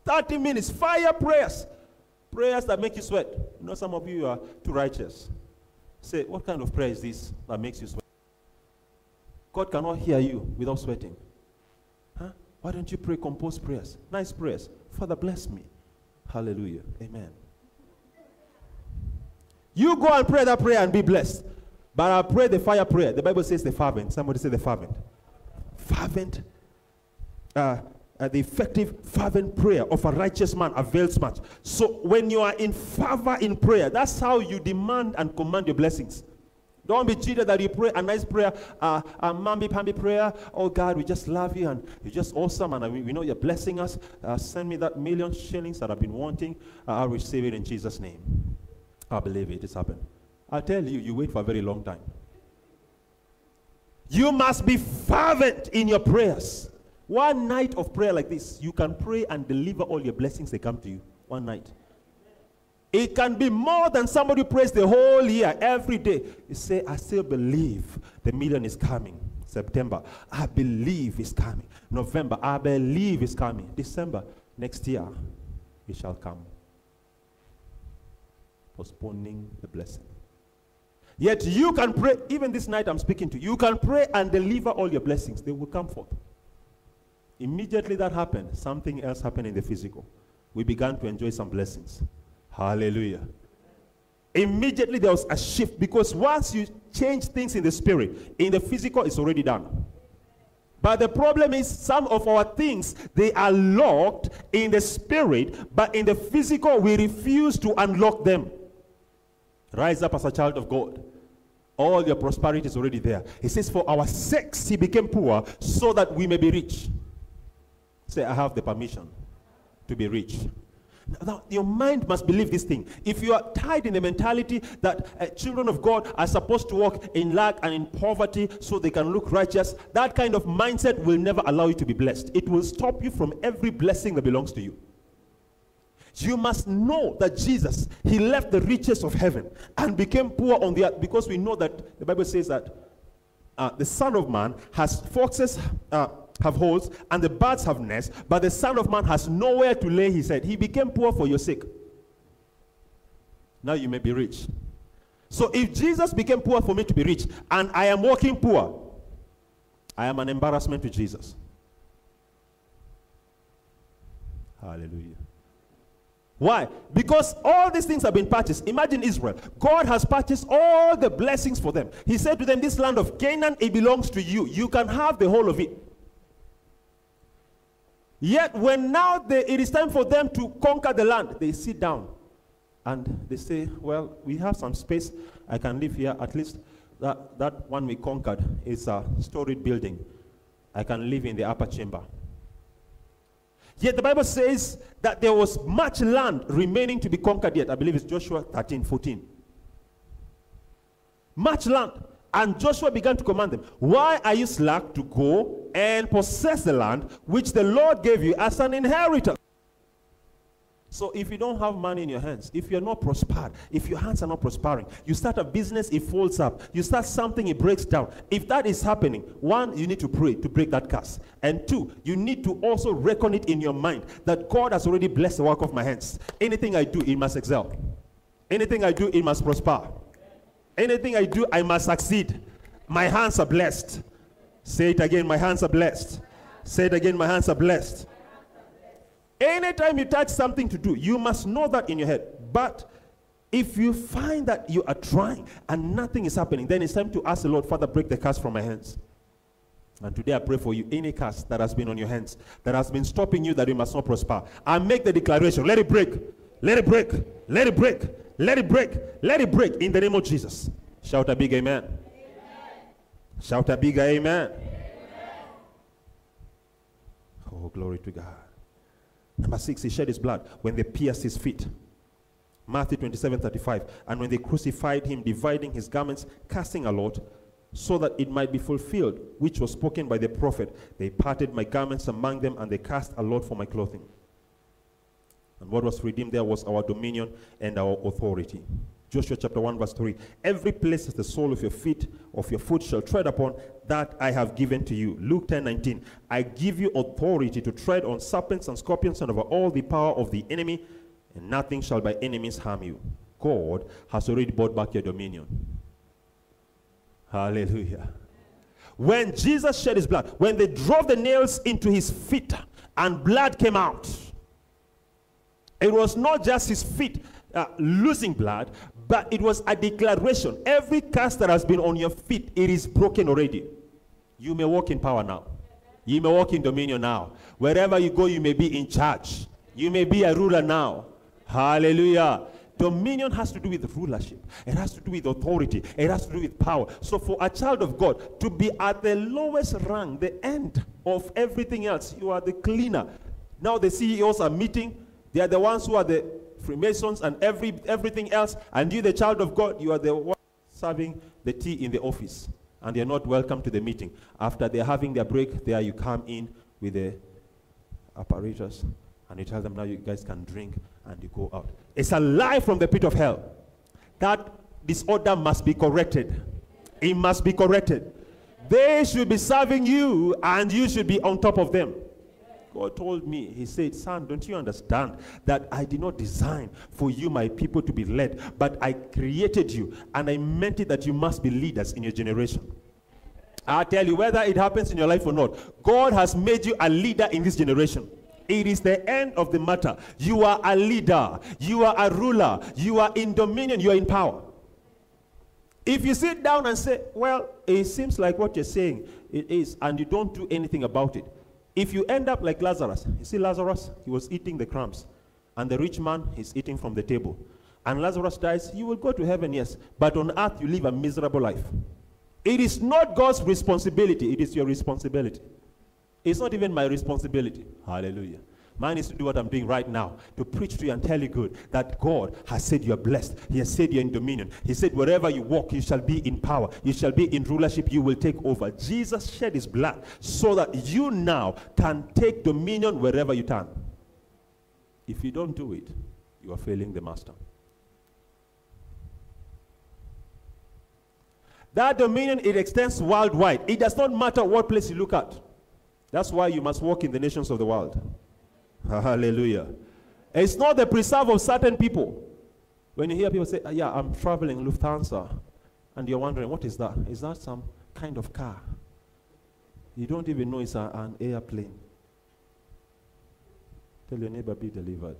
30 minutes. Fire prayers. Prayers that make you sweat. You know, some of you are too righteous. Say, what kind of prayer is this that makes you sweat? God cannot hear you without sweating. Huh? Why don't you pray composed prayers? Nice prayers. Father, bless me. Hallelujah. Amen. You go and pray that prayer and be blessed. But I pray the fire prayer. The Bible says the fervent. Somebody say the fervent. Fervent. Uh, uh, the effective fervent prayer of a righteous man avails much. So when you are in fervor in prayer, that's how you demand and command your blessings. Don't be cheated that you pray a nice prayer, uh, a mamby pamby prayer. Oh God, we just love you and you're just awesome and we, know you're blessing us. Uh, send me that million shillings that I've been wanting. Uh, I'll receive it in Jesus' name. I believe it. It's happened. I tell you, you wait for a very long time. You must be fervent in your prayers. One night of prayer like this, you can pray and deliver all your blessings, they come to you. One night. It can be more than somebody prays the whole year, every day. You say, I still believe the million is coming. September, I believe it's coming. November, I believe it's coming. December, next year, it shall come. Postponing the blessing. Yet you can pray, even this night I'm speaking to you, you can pray and deliver all your blessings. They will come forth. Immediately that happened, something else happened in the physical. we began to enjoy some blessings. Hallelujah. Immediately there was a shift because once you change things in the spirit, in the physical, it's already done. But the problem is some of our things, they are locked in the spirit, but in the physical, we refuse to unlock them. Rise up as a child of God. All your prosperity is already there. He says, For our sakes he became poor so that we may be rich. Say, I have the permission to be rich. Now, your mind must believe this thing. If you are tied in the mentality that uh, children of God are supposed to walk in lack and in poverty so they can look righteous, that kind of mindset will never allow you to be blessed. It will stop you from every blessing that belongs to you. You must know that Jesus, he left the riches of heaven and became poor on the earth because we know that the Bible says that uh, the Son of Man has foxes. Uh, have holes, and the birds have nests, but the Son of Man has nowhere to lay his head. He became poor for your sake. Now you may be rich. So if Jesus became poor for me to be rich, and I am walking poor, I am an embarrassment to Jesus. Hallelujah. Why? Because all these things have been purchased. Imagine Israel. God has purchased all the blessings for them. He said to them, This land of Canaan, it belongs to you. You can have the whole of it. Yet, when now they, it is time for them to conquer the land, they sit down and they say, Well, we have some space. I can live here. At least that, that one we conquered is a storied building. I can live in the upper chamber. Yet the Bible says that there was much land remaining to be conquered yet. I believe it's Joshua 13 14. Much land. And Joshua began to command them, Why are you slack to go and possess the land which the Lord gave you as an inheritance? So if you don't have money in your hands, if you're not prospered, if your hands are not prospering, you start a business, it falls up. You start something, it breaks down. If that is happening, one, you need to pray to break that curse. And two, you need to also reckon it in your mind that God has already blessed the work of my hands. Anything I do, it must excel. Anything I do, it must prosper. Anything I do, I must succeed. My hands are blessed. Say it again, my hands are blessed. Say it again, my hands are blessed. Anytime you touch something to do, you must know that in your head. But if you find that you are trying and nothing is happening, then it's time to ask the Lord, Father, break the curse from my hands. And today I pray for you, any curse that has been on your hands, that has been stopping you, that you must not prosper. I make the declaration, let it break, let it break, let it break, let it break. Let it break in the name of Jesus. Shout a big amen. amen. Shout a big amen. amen. Oh, glory to God. Number six, he shed his blood when they pierced his feet. Matthew 27 35. And when they crucified him, dividing his garments, casting a lot, so that it might be fulfilled, which was spoken by the prophet, they parted my garments among them, and they cast a lot for my clothing. And what was redeemed there was our dominion and our authority. Joshua chapter 1, verse 3. Every place the sole of your feet, of your foot shall tread upon, that I have given to you. Luke 10, 19. I give you authority to tread on serpents and scorpions and over all the power of the enemy, and nothing shall by enemies harm you. God has already bought back your dominion. Hallelujah. When Jesus shed his blood, when they drove the nails into his feet and blood came out, it was not just his feet uh, losing blood, but it was a declaration. Every curse that has been on your feet, it is broken already. You may walk in power now. You may walk in dominion now. Wherever you go, you may be in charge. You may be a ruler now. Hallelujah. Dominion has to do with rulership. It has to do with authority. It has to do with power. So for a child of God to be at the lowest rank, the end of everything else, you are the cleaner. Now the CEOs are meeting they are the ones who are the Freemasons and every, everything else. And you, the child of God, you are the one serving the tea in the office. And they're not welcome to the meeting. After they're having their break, there you come in with the apparatus and you tell them now you guys can drink and you go out. It's a lie from the pit of hell. That disorder must be corrected. It must be corrected. They should be serving you and you should be on top of them. God told me, He said, Son, don't you understand that I did not design for you, my people, to be led, but I created you and I meant it that you must be leaders in your generation. I tell you, whether it happens in your life or not, God has made you a leader in this generation. It is the end of the matter. You are a leader, you are a ruler, you are in dominion, you are in power. If you sit down and say, Well, it seems like what you're saying it is, and you don't do anything about it, if you end up like Lazarus, you see Lazarus, he was eating the crumbs, and the rich man is eating from the table, and Lazarus dies, you will go to heaven, yes, but on earth you live a miserable life. It is not God's responsibility, it is your responsibility. It's not even my responsibility. Hallelujah. Mine is to do what I'm doing right now, to preach to you and tell you good that God has said you are blessed. He has said you're in dominion. He said, wherever you walk, you shall be in power. You shall be in rulership. You will take over. Jesus shed his blood so that you now can take dominion wherever you turn. If you don't do it, you are failing the master. That dominion, it extends worldwide. It does not matter what place you look at. That's why you must walk in the nations of the world. Hallelujah. It's not the preserve of certain people. When you hear people say, ah, yeah, I'm traveling Lufthansa, and you're wondering, what is that? Is that some kind of car? You don't even know it's a, an airplane. Tell your neighbor, be delivered.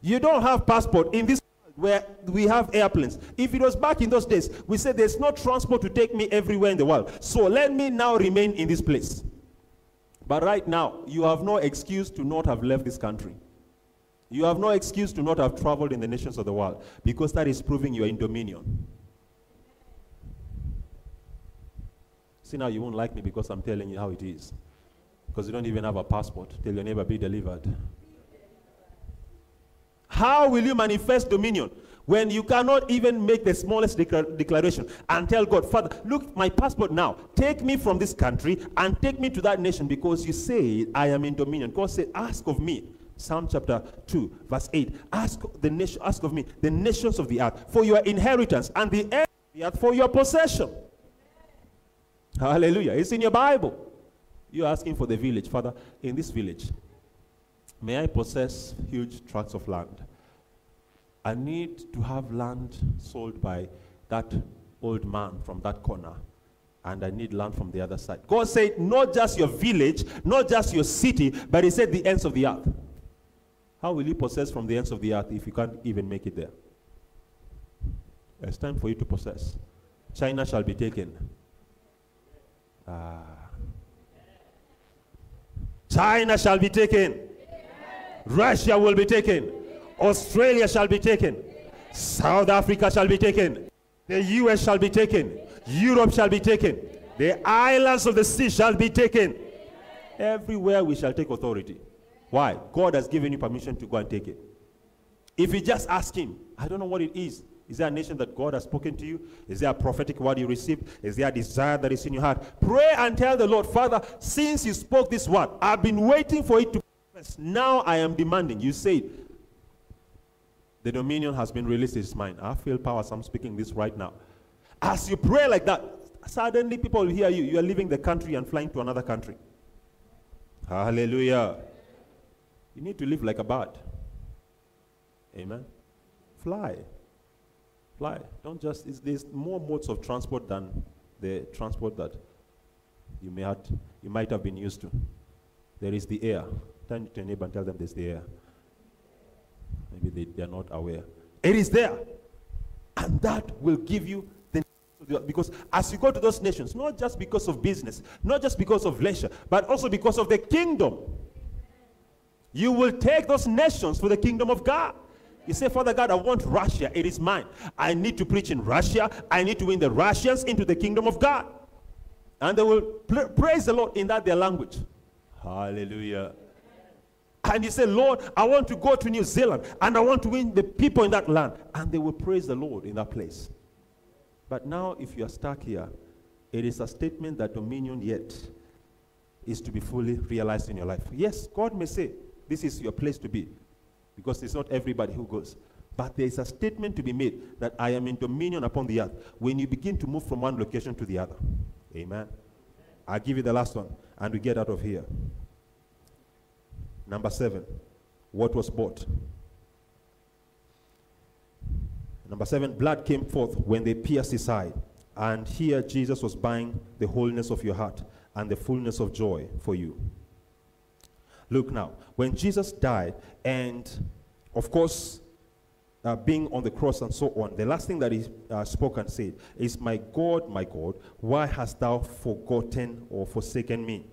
You don't have passport in this world where we have airplanes. If it was back in those days, we said there's no transport to take me everywhere in the world. So let me now remain in this place. But right now, you have no excuse to not have left this country. You have no excuse to not have traveled in the nations of the world because that is proving you are in dominion. See, now you won't like me because I'm telling you how it is. Because you don't even have a passport. Tell your neighbor, be delivered. How will you manifest dominion when you cannot even make the smallest declaration and tell God, Father, look, my passport now, take me from this country and take me to that nation because you say I am in dominion. God said, ask of me. Psalm chapter 2, verse 8. Ask the nation, ask of me the nations of the earth for your inheritance and the earth the earth for your possession. Hallelujah. It's in your Bible. You're asking for the village. Father, in this village, May I possess huge tracts of land? I need to have land sold by that old man from that corner. And I need land from the other side. God said, not just your village, not just your city, but He said the ends of the earth. How will you possess from the ends of the earth if you can't even make it there? It's time for you to possess. China shall be taken. Ah. China shall be taken. Russia will be taken. Australia shall be taken. South Africa shall be taken. The US shall be taken. Europe shall be taken. The islands of the sea shall be taken. Everywhere we shall take authority. Why? God has given you permission to go and take it. If you just ask Him, I don't know what it is. Is there a nation that God has spoken to you? Is there a prophetic word you received? Is there a desire that is in your heart? Pray and tell the Lord, Father, since you spoke this word, I've been waiting for it to now I am demanding. You say the dominion has been released It's mine. I feel power, so I'm speaking this right now. As you pray like that, suddenly people will hear you. You are leaving the country and flying to another country. Hallelujah. You need to live like a bird. Amen. Fly. Fly. Don't just, there's more modes of transport than the transport that you, may have, you might have been used to. There is the air. Turn to your neighbor and tell them there's there. Maybe they, they are not aware. It is there. And that will give you the because as you go to those nations, not just because of business, not just because of leisure, but also because of the kingdom, you will take those nations for the kingdom of God. You say, Father God, I want Russia. It is mine. I need to preach in Russia. I need to win the Russians into the kingdom of God. And they will praise the Lord in that their language. Hallelujah. And he said, Lord, I want to go to New Zealand and I want to win the people in that land. And they will praise the Lord in that place. But now, if you are stuck here, it is a statement that dominion yet is to be fully realized in your life. Yes, God may say, This is your place to be, because it's not everybody who goes. But there is a statement to be made that I am in dominion upon the earth when you begin to move from one location to the other. Amen. I'll give you the last one, and we get out of here. Number seven, what was bought? Number seven, blood came forth when they pierced his side. And here Jesus was buying the wholeness of your heart and the fullness of joy for you. Look now, when Jesus died, and of course, uh, being on the cross and so on, the last thing that he uh, spoke and said is, My God, my God, why hast thou forgotten or forsaken me?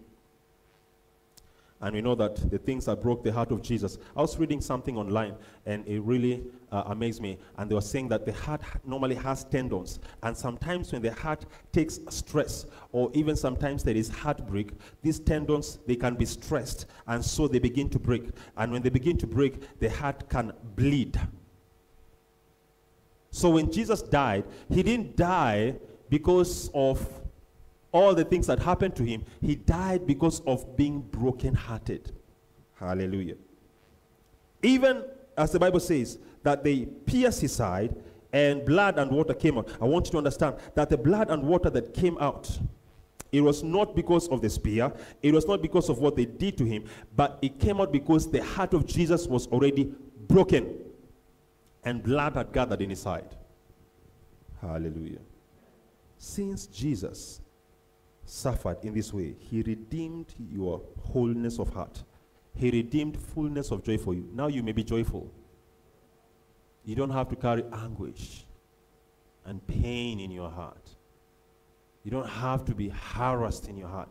And we know that the things that broke the heart of Jesus. I was reading something online and it really uh, amazed me. And they were saying that the heart normally has tendons. And sometimes when the heart takes stress or even sometimes there is heartbreak, these tendons, they can be stressed. And so they begin to break. And when they begin to break, the heart can bleed. So when Jesus died, he didn't die because of all the things that happened to him, he died because of being brokenhearted. Hallelujah. Even as the Bible says, that they pierced his side and blood and water came out. I want you to understand that the blood and water that came out, it was not because of the spear, it was not because of what they did to him, but it came out because the heart of Jesus was already broken and blood had gathered in his side. Hallelujah. Since Jesus suffered in this way, he redeemed your wholeness of heart. He redeemed fullness of joy for you. Now you may be joyful. You don't have to carry anguish and pain in your heart. You don't have to be harassed in your heart.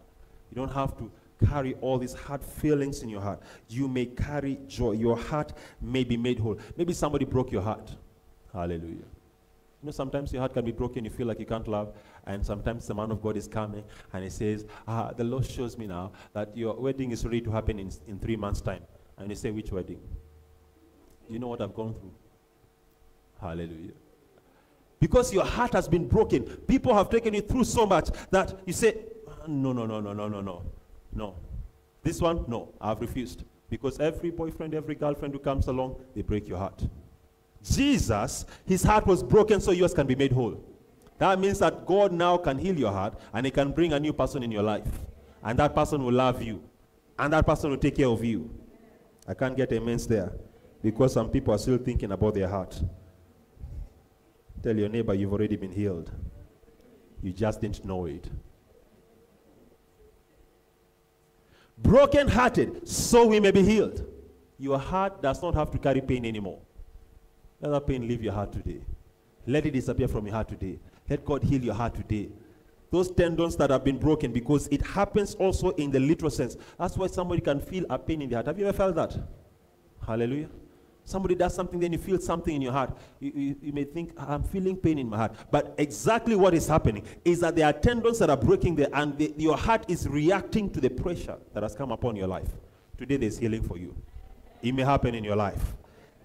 You don't have to carry all these hard feelings in your heart. You may carry joy. Your heart may be made whole. Maybe somebody broke your heart. Hallelujah. You know, sometimes your heart can be broken, you feel like you can't love, and sometimes the man of God is coming and he says, ah, The Lord shows me now that your wedding is ready to happen in, in three months' time. And you say, Which wedding? You know what I've gone through? Hallelujah. Because your heart has been broken. People have taken you through so much that you say, No, no, no, no, no, no, no. No. This one, no, I've refused. Because every boyfriend, every girlfriend who comes along, they break your heart. Jesus, his heart was broken so yours can be made whole. That means that God now can heal your heart and he can bring a new person in your life. And that person will love you. And that person will take care of you. I can't get immense there because some people are still thinking about their heart. Tell your neighbor you've already been healed. You just didn't know it. Broken hearted, so we may be healed. Your heart does not have to carry pain anymore. Let that pain leave your heart today. Let it disappear from your heart today. Let God heal your heart today. Those tendons that have been broken, because it happens also in the literal sense. That's why somebody can feel a pain in the heart. Have you ever felt that? Hallelujah. Somebody does something, then you feel something in your heart. You, you, you, may think, I'm feeling pain in my heart. But exactly what is happening is that there are tendons that are breaking there, and the, your heart is reacting to the pressure that has come upon your life. Today, there's healing for you. It may happen in your life.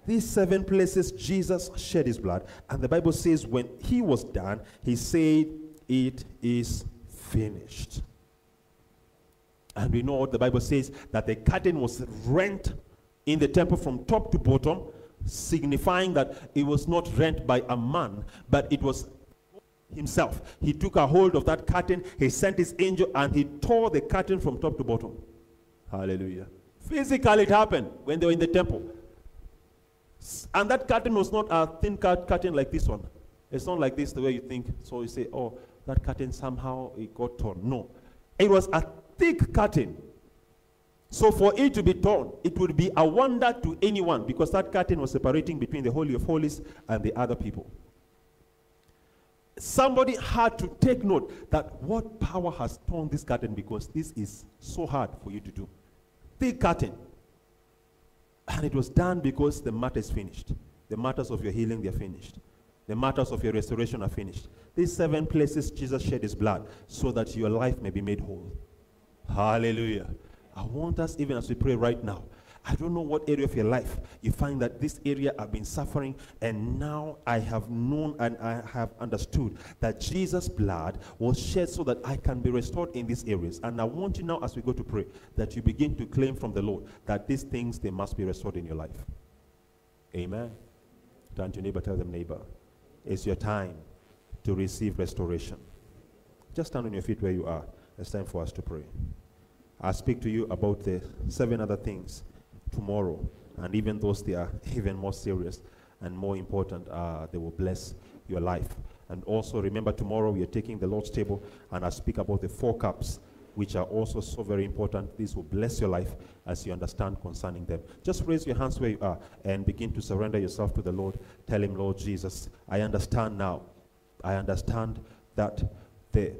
These seven places Jesus shed his blood, and the Bible says, when he was done, he said, It is finished. And we know what the Bible says that the curtain was rent in the temple from top to bottom, signifying that it was not rent by a man, but it was himself. He took a hold of that curtain, he sent his angel, and he tore the curtain from top to bottom. Hallelujah. Physically, it happened when they were in the temple. And that curtain was not a thin curtain like this one. It's not like this the way you think. So you say, oh, that curtain somehow it got torn. No. It was a thick curtain. So for it to be torn, it would be a wonder to anyone because that curtain was separating between the Holy of Holies and the other people. Somebody had to take note that what power has torn this curtain because this is so hard for you to do. Thick curtain. And it was done because the matter is finished. The matters of your healing, they're finished. The matters of your restoration are finished. These seven places Jesus shed his blood so that your life may be made whole. Hallelujah. I want us, even as we pray right now, I don't know what area of your life you find that this area I've been suffering, and now I have known and I have understood that Jesus' blood was shed so that I can be restored in these areas. And I want you now, as we go to pray, that you begin to claim from the Lord that these things they must be restored in your life. Amen. Turn to your neighbor, tell them, neighbor, it's your time to receive restoration. Just stand on your feet where you are. It's time for us to pray. I'll speak to you about the seven other things tomorrow. And even those they are even more serious and more important, uh, they will bless your life. And also remember tomorrow we are taking the Lord's table and I speak about the four cups. which are also so very important. These will bless your life as you understand concerning them. Just raise your hands where you are and begin to surrender yourself to the Lord. Tell Him, Lord Jesus, I understand now. I understand that the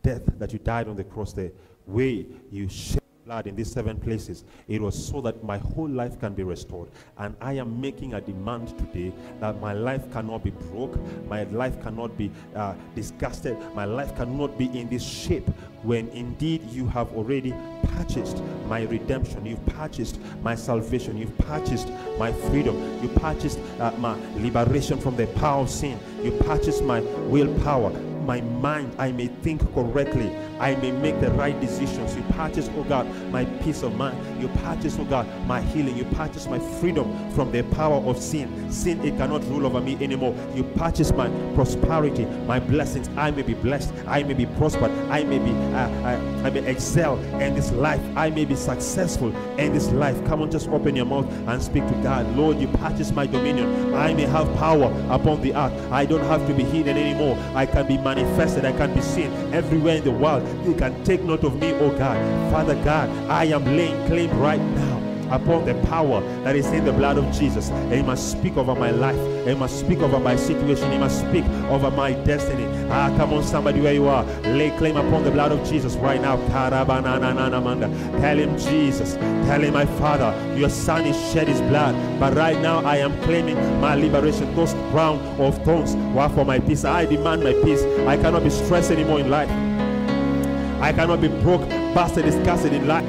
death that you died on the cross, the way you shed blood in these seven places, it was so that my whole life can be restored. And I am making a demand today that my life cannot be broke, my life cannot be uh, disgusted, my life cannot be in this shape when indeed you have already purchased my redemption, you've purchased my salvation, you've purchased my freedom, you purchased uh, my liberation from the power of sin, you purchased my willpower, my mind, I may think correctly. I may make the right decisions. You purchase, oh God, my peace of mind. You purchase, oh God, my healing. You purchase my freedom from the power of sin. Sin, it cannot rule over me anymore. You purchase my prosperity, my blessings. I may be blessed. I may be prospered. I may be, uh, I, I may excel in this life. I may be successful in this life. Come on, just open your mouth and speak to God. Lord, you purchase my dominion. I may have power upon the earth. I don't have to be hidden anymore. I can be manifested. I can be seen everywhere in the world. You can take note of me, oh God. Father God, I am laying claim right now upon the power that is in the blood of Jesus. And He must speak over my life. And he must speak over my situation. He must speak over my destiny. Ah, come on, somebody where you are. Lay claim upon the blood of Jesus right now. Tell him, Jesus. Tell him, my Father, your son is shed his blood. But right now I am claiming my liberation. Those crown of thorns were for my peace. I demand my peace. I cannot be stressed anymore in life. I cannot be broke, busted, disgusted in life.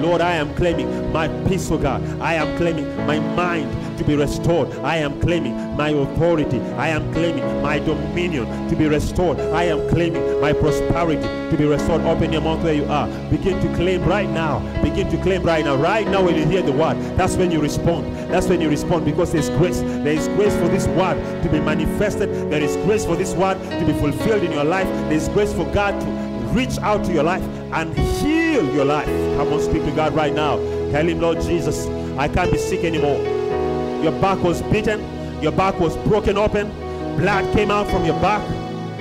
Lord, I am claiming my peace, oh God. I am claiming my mind to be restored. I am claiming my authority. I am claiming my dominion to be restored. I am claiming my prosperity to be restored. Open your mouth where you are. Begin to claim right now. Begin to claim right now. Right now, when you hear the word, that's when you respond. That's when you respond because there's grace. There is grace for this word to be manifested. There is grace for this word to be fulfilled in your life. There is grace for God to reach out to your life and heal your life. Come on, speak to God right now. Tell Him, Lord Jesus, I can't be sick anymore. Your back was beaten, your back was broken open, blood came out from your back.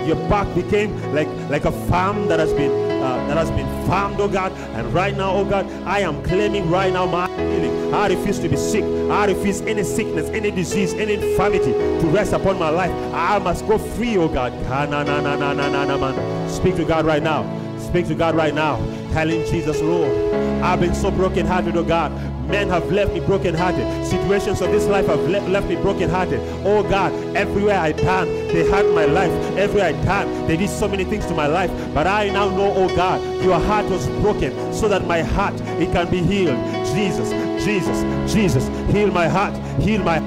Your back became like, like a farm that has been uh, that has been farmed, oh God. And right now, oh God, I am claiming right now my healing. I refuse to be sick. I refuse any sickness, any disease, any infirmity to rest upon my life. I must go free, oh God. Speak to God right now. Speak to God right now. Telling Jesus, Lord, I've been so broken hearted, oh God. Men have left me broken-hearted. Situations of this life have le- left me broken-hearted. Oh God, everywhere I turn, they hurt my life. Everywhere I turn, they did so many things to my life. But I now know, oh God, your heart was broken so that my heart, it can be healed. Jesus, Jesus, Jesus, heal my heart, heal my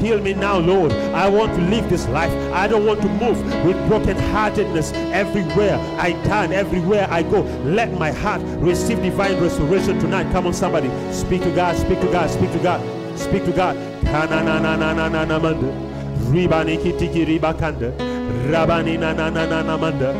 Heal me now, Lord. I want to live this life. I don't want to move with brokenheartedness everywhere I turn, everywhere I go. Let my heart receive divine restoration tonight. Come on, somebody. Speak to God, speak to God, speak to God, speak to God. Ribani kitiki ribakanda. Rabani na na na na na manda.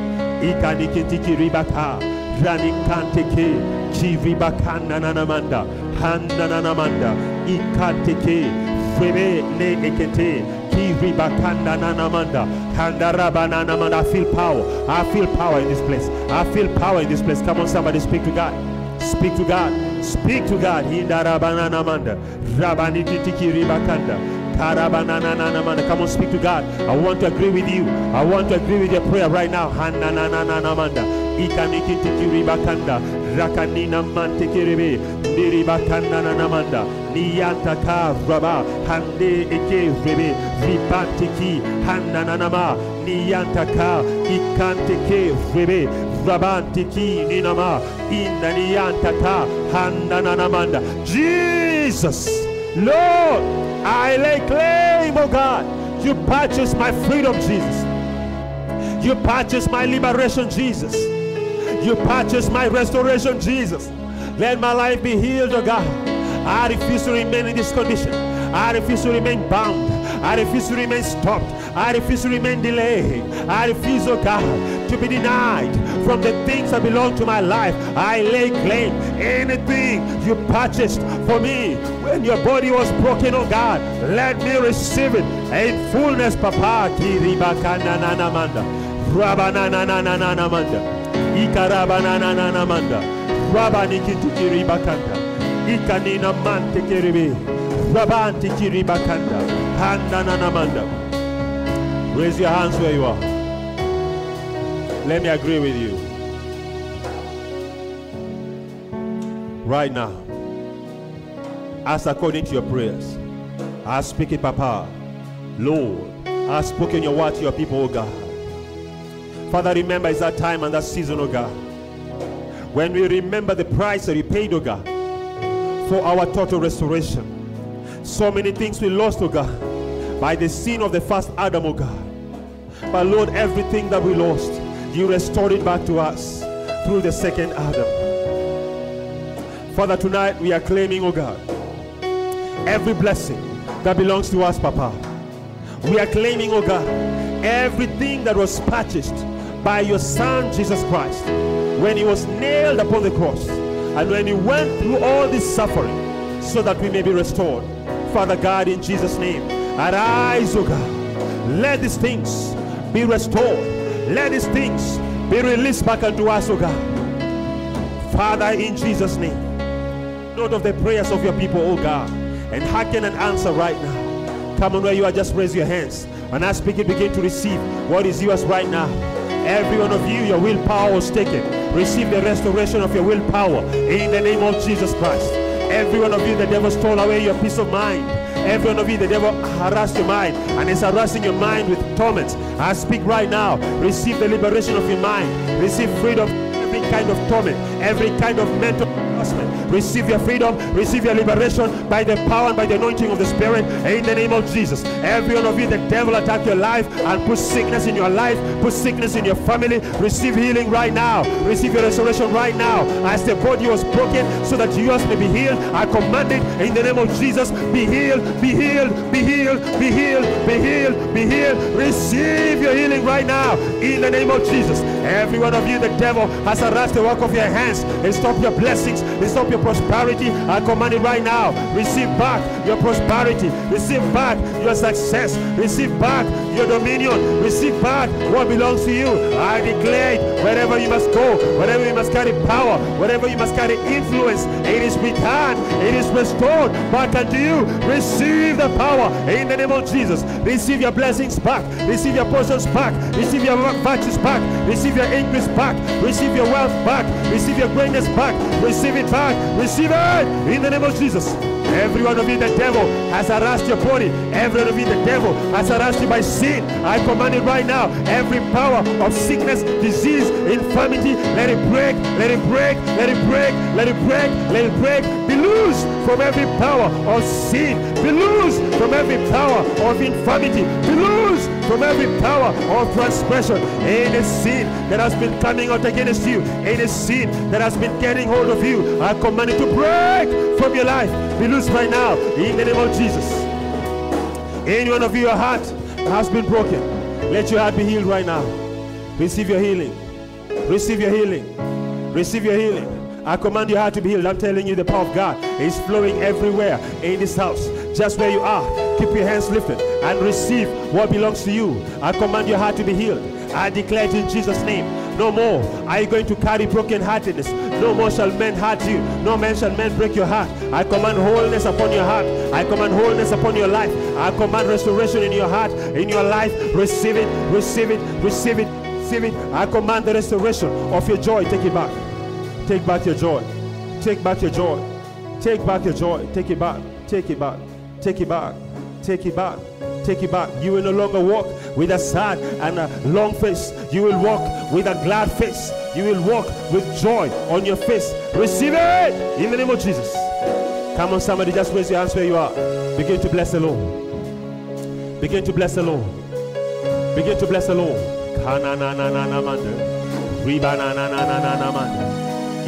Ikani kitiki ribaka. Rani kanteke. Chiribakanda na na manda. Handa na na manda. Ikanteke. Frebe le ekete. Kiribakanda nanamanda. Kandarabana I feel power. I feel power in this place. I feel power in this place. Come on, somebody speak to God. Speak to God. Speak to God. Hindarabana namanda. Rabani kitiki ribakanda. Come on, speak to God. I want to agree with you. I want to agree with your prayer right now. Hananananamanda. Ikanikitiki ribakanda. Rakanina mantikiribi. Diribakanda nanamanda. Niyantaka raba. Hande eke rebe. Ribantiki. Hanananama. Niyantaka. Ikanteke rebe. Rabantiki ninama. Inaniyantaka. Hanananamanda. Jesus. Lord, I lay claim, oh God. You purchased my freedom, Jesus. You purchased my liberation, Jesus. You purchased my restoration, Jesus. Let my life be healed, oh God. I refuse to remain in this condition. I refuse to remain bound. I refuse to remain stopped. I refuse to remain delayed. I refuse, oh God, to be denied from the things that belong to my life. I lay claim anything you purchased for me when your body was broken, oh God. Let me receive it in fullness, Papa. Rabananananamanda. Ikarabanananamanda. Rabanikitikiribakanda. Ikanina mante kiribi. Rabanti kiribakanda. Handananamanda. Raise your hands where you are. Let me agree with you. Right now, as according to your prayers, I speak it, Papa. Lord, I spoken your word to your people, oh God. Father, remember it's that time and that season, oh God. When we remember the price that you paid, oh God, for our total restoration. So many things we lost, oh God, by the sin of the first Adam, oh God. But Lord, everything that we lost, you restored it back to us through the second Adam. Father, tonight we are claiming, oh God, every blessing that belongs to us, Papa. We are claiming, oh God, everything that was purchased by your Son, Jesus Christ, when he was nailed upon the cross and when he went through all this suffering so that we may be restored. Father God, in Jesus' name, arise, O God. Let these things be restored. Let these things be released back unto us, O God. Father, in Jesus' name, note of the prayers of your people, O God, and hearken and answer right now. Come on, where you are, just raise your hands. And as speak it, begin to receive what is yours right now. Every one of you, your willpower was taken. Receive the restoration of your willpower in the name of Jesus Christ. Every one of you, the devil stole away your peace of mind. Every one of you, the devil harassed your mind and is harassing your mind with torments. I speak right now. Receive the liberation of your mind. Receive freedom every kind of torment, every kind of mental Receive your freedom, receive your liberation by the power and by the anointing of the Spirit in the name of Jesus. Every one of you, the devil attack your life and put sickness in your life, put sickness in your family. Receive healing right now. Receive your restoration right now. As the body was broken so that yours may be healed, I command it in the name of Jesus. Be healed, be healed, be healed, be healed, be healed, be healed. Receive your healing right now in the name of Jesus. Every one of you, the devil has harassed the work of your hands and stop your blessings, stop your prosperity. I command it right now. Receive back your prosperity, receive back your success, receive back your dominion, receive back what belongs to you. I declare it. Wherever you must go, wherever you must carry power, wherever you must carry influence, it is returned, it is restored back unto you. Receive the power in the name of Jesus. Receive your blessings back, receive your portions back, receive your virtues back, receive your increase back, receive your wealth back, receive your greatness back, receive it back, receive it in the name of Jesus. Every one of you, the devil has harassed your body. Every one of you, the devil has harassed you by sin. I command it right now. Every power of sickness, disease, infirmity, let it break, let it break, let it break, let it break, let it break. Be loose from every power of sin. Be loose from every power of infirmity. Be loose from every power of transgression. Any sin that has been coming out against you, any sin that has been getting hold of you, I command it to break from your life. Be loose right now in the name of Jesus. Any one of you, your heart has been broken. Let your heart be healed right now. Receive your healing. Receive your healing. Receive your healing. I command your heart to be healed. I'm telling you, the power of God is flowing everywhere in this house. Just where you are, keep your hands lifted and receive what belongs to you. I command your heart to be healed. I declare it in Jesus' name. No more are you going to carry broken heartedness. No more shall men hurt you. No man shall men break your heart. I command wholeness upon your heart. I command wholeness upon your life. I command restoration in your heart, in your life. Receive it, receive it, receive it, receive it. I command the restoration of your joy. Take it back. Take back your joy. Take back your joy. Take back your joy. Take it back. Take it back. Take it back. Take it back. Take it back. You will no longer walk with a sad and a long face. You will walk with a glad face. You will walk with joy on your face. Receive it in the name of Jesus. Come on, somebody, just raise your hands where you are. Begin to bless the Lord. Begin to bless the Lord. Begin to bless the Lord.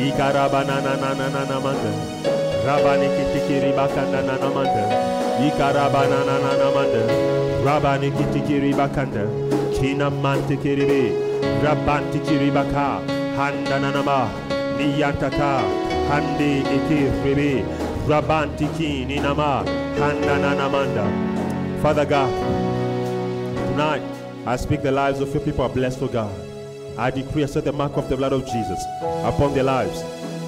Ikarabananananamanda. Rabani kitiki ribakanda nanamanda. Ikarabanananamanda. Rabani kitiki ribakanda. Kina mantiki ribi. Rabantiki ribaka. Handananama. Niyantaka. Handi iki ribi. Rabantiki ninama. Handananamanda. Father God, tonight I speak the lives of your people are blessed, oh God. I decree, I set the mark of the blood of Jesus upon their lives.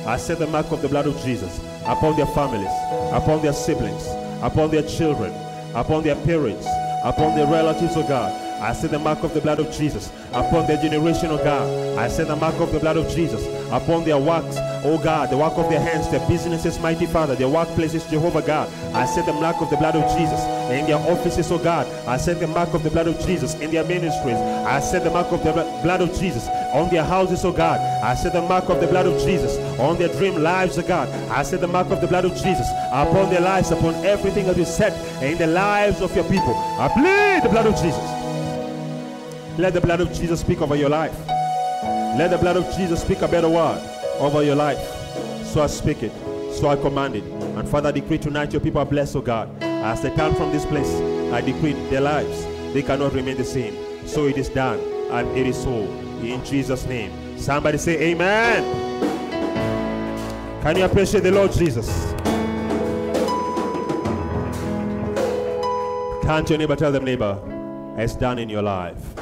I set the mark of the blood of Jesus upon their families, upon their siblings, upon their children, upon their parents, upon their relatives, oh God. I set the mark of the blood of Jesus upon their generation, oh God. I set the mark of the blood of Jesus upon their works, oh God, the work of their hands, their businesses, mighty Father, their workplaces, Jehovah God. I set the mark of the blood of Jesus in their offices, oh God. I set the mark of the blood of Jesus in their ministries. I set the mark of the blood of Jesus on their houses, oh God. I set the mark of the blood of Jesus on their dream lives, oh God. I set the mark of the blood of Jesus upon their lives, upon everything that is set in the lives of your people. I plead the blood of Jesus. Let the blood of Jesus speak over your life. Let the blood of Jesus speak a better word over your life. So I speak it. So I command it. And Father, I decree tonight your people are blessed, oh God. As they come from this place, I decree their lives, they cannot remain the same. So it is done, and it is so. In Jesus' name. Somebody say, Amen. Can you appreciate the Lord Jesus? Can't your neighbor tell them, neighbor, it's done in your life?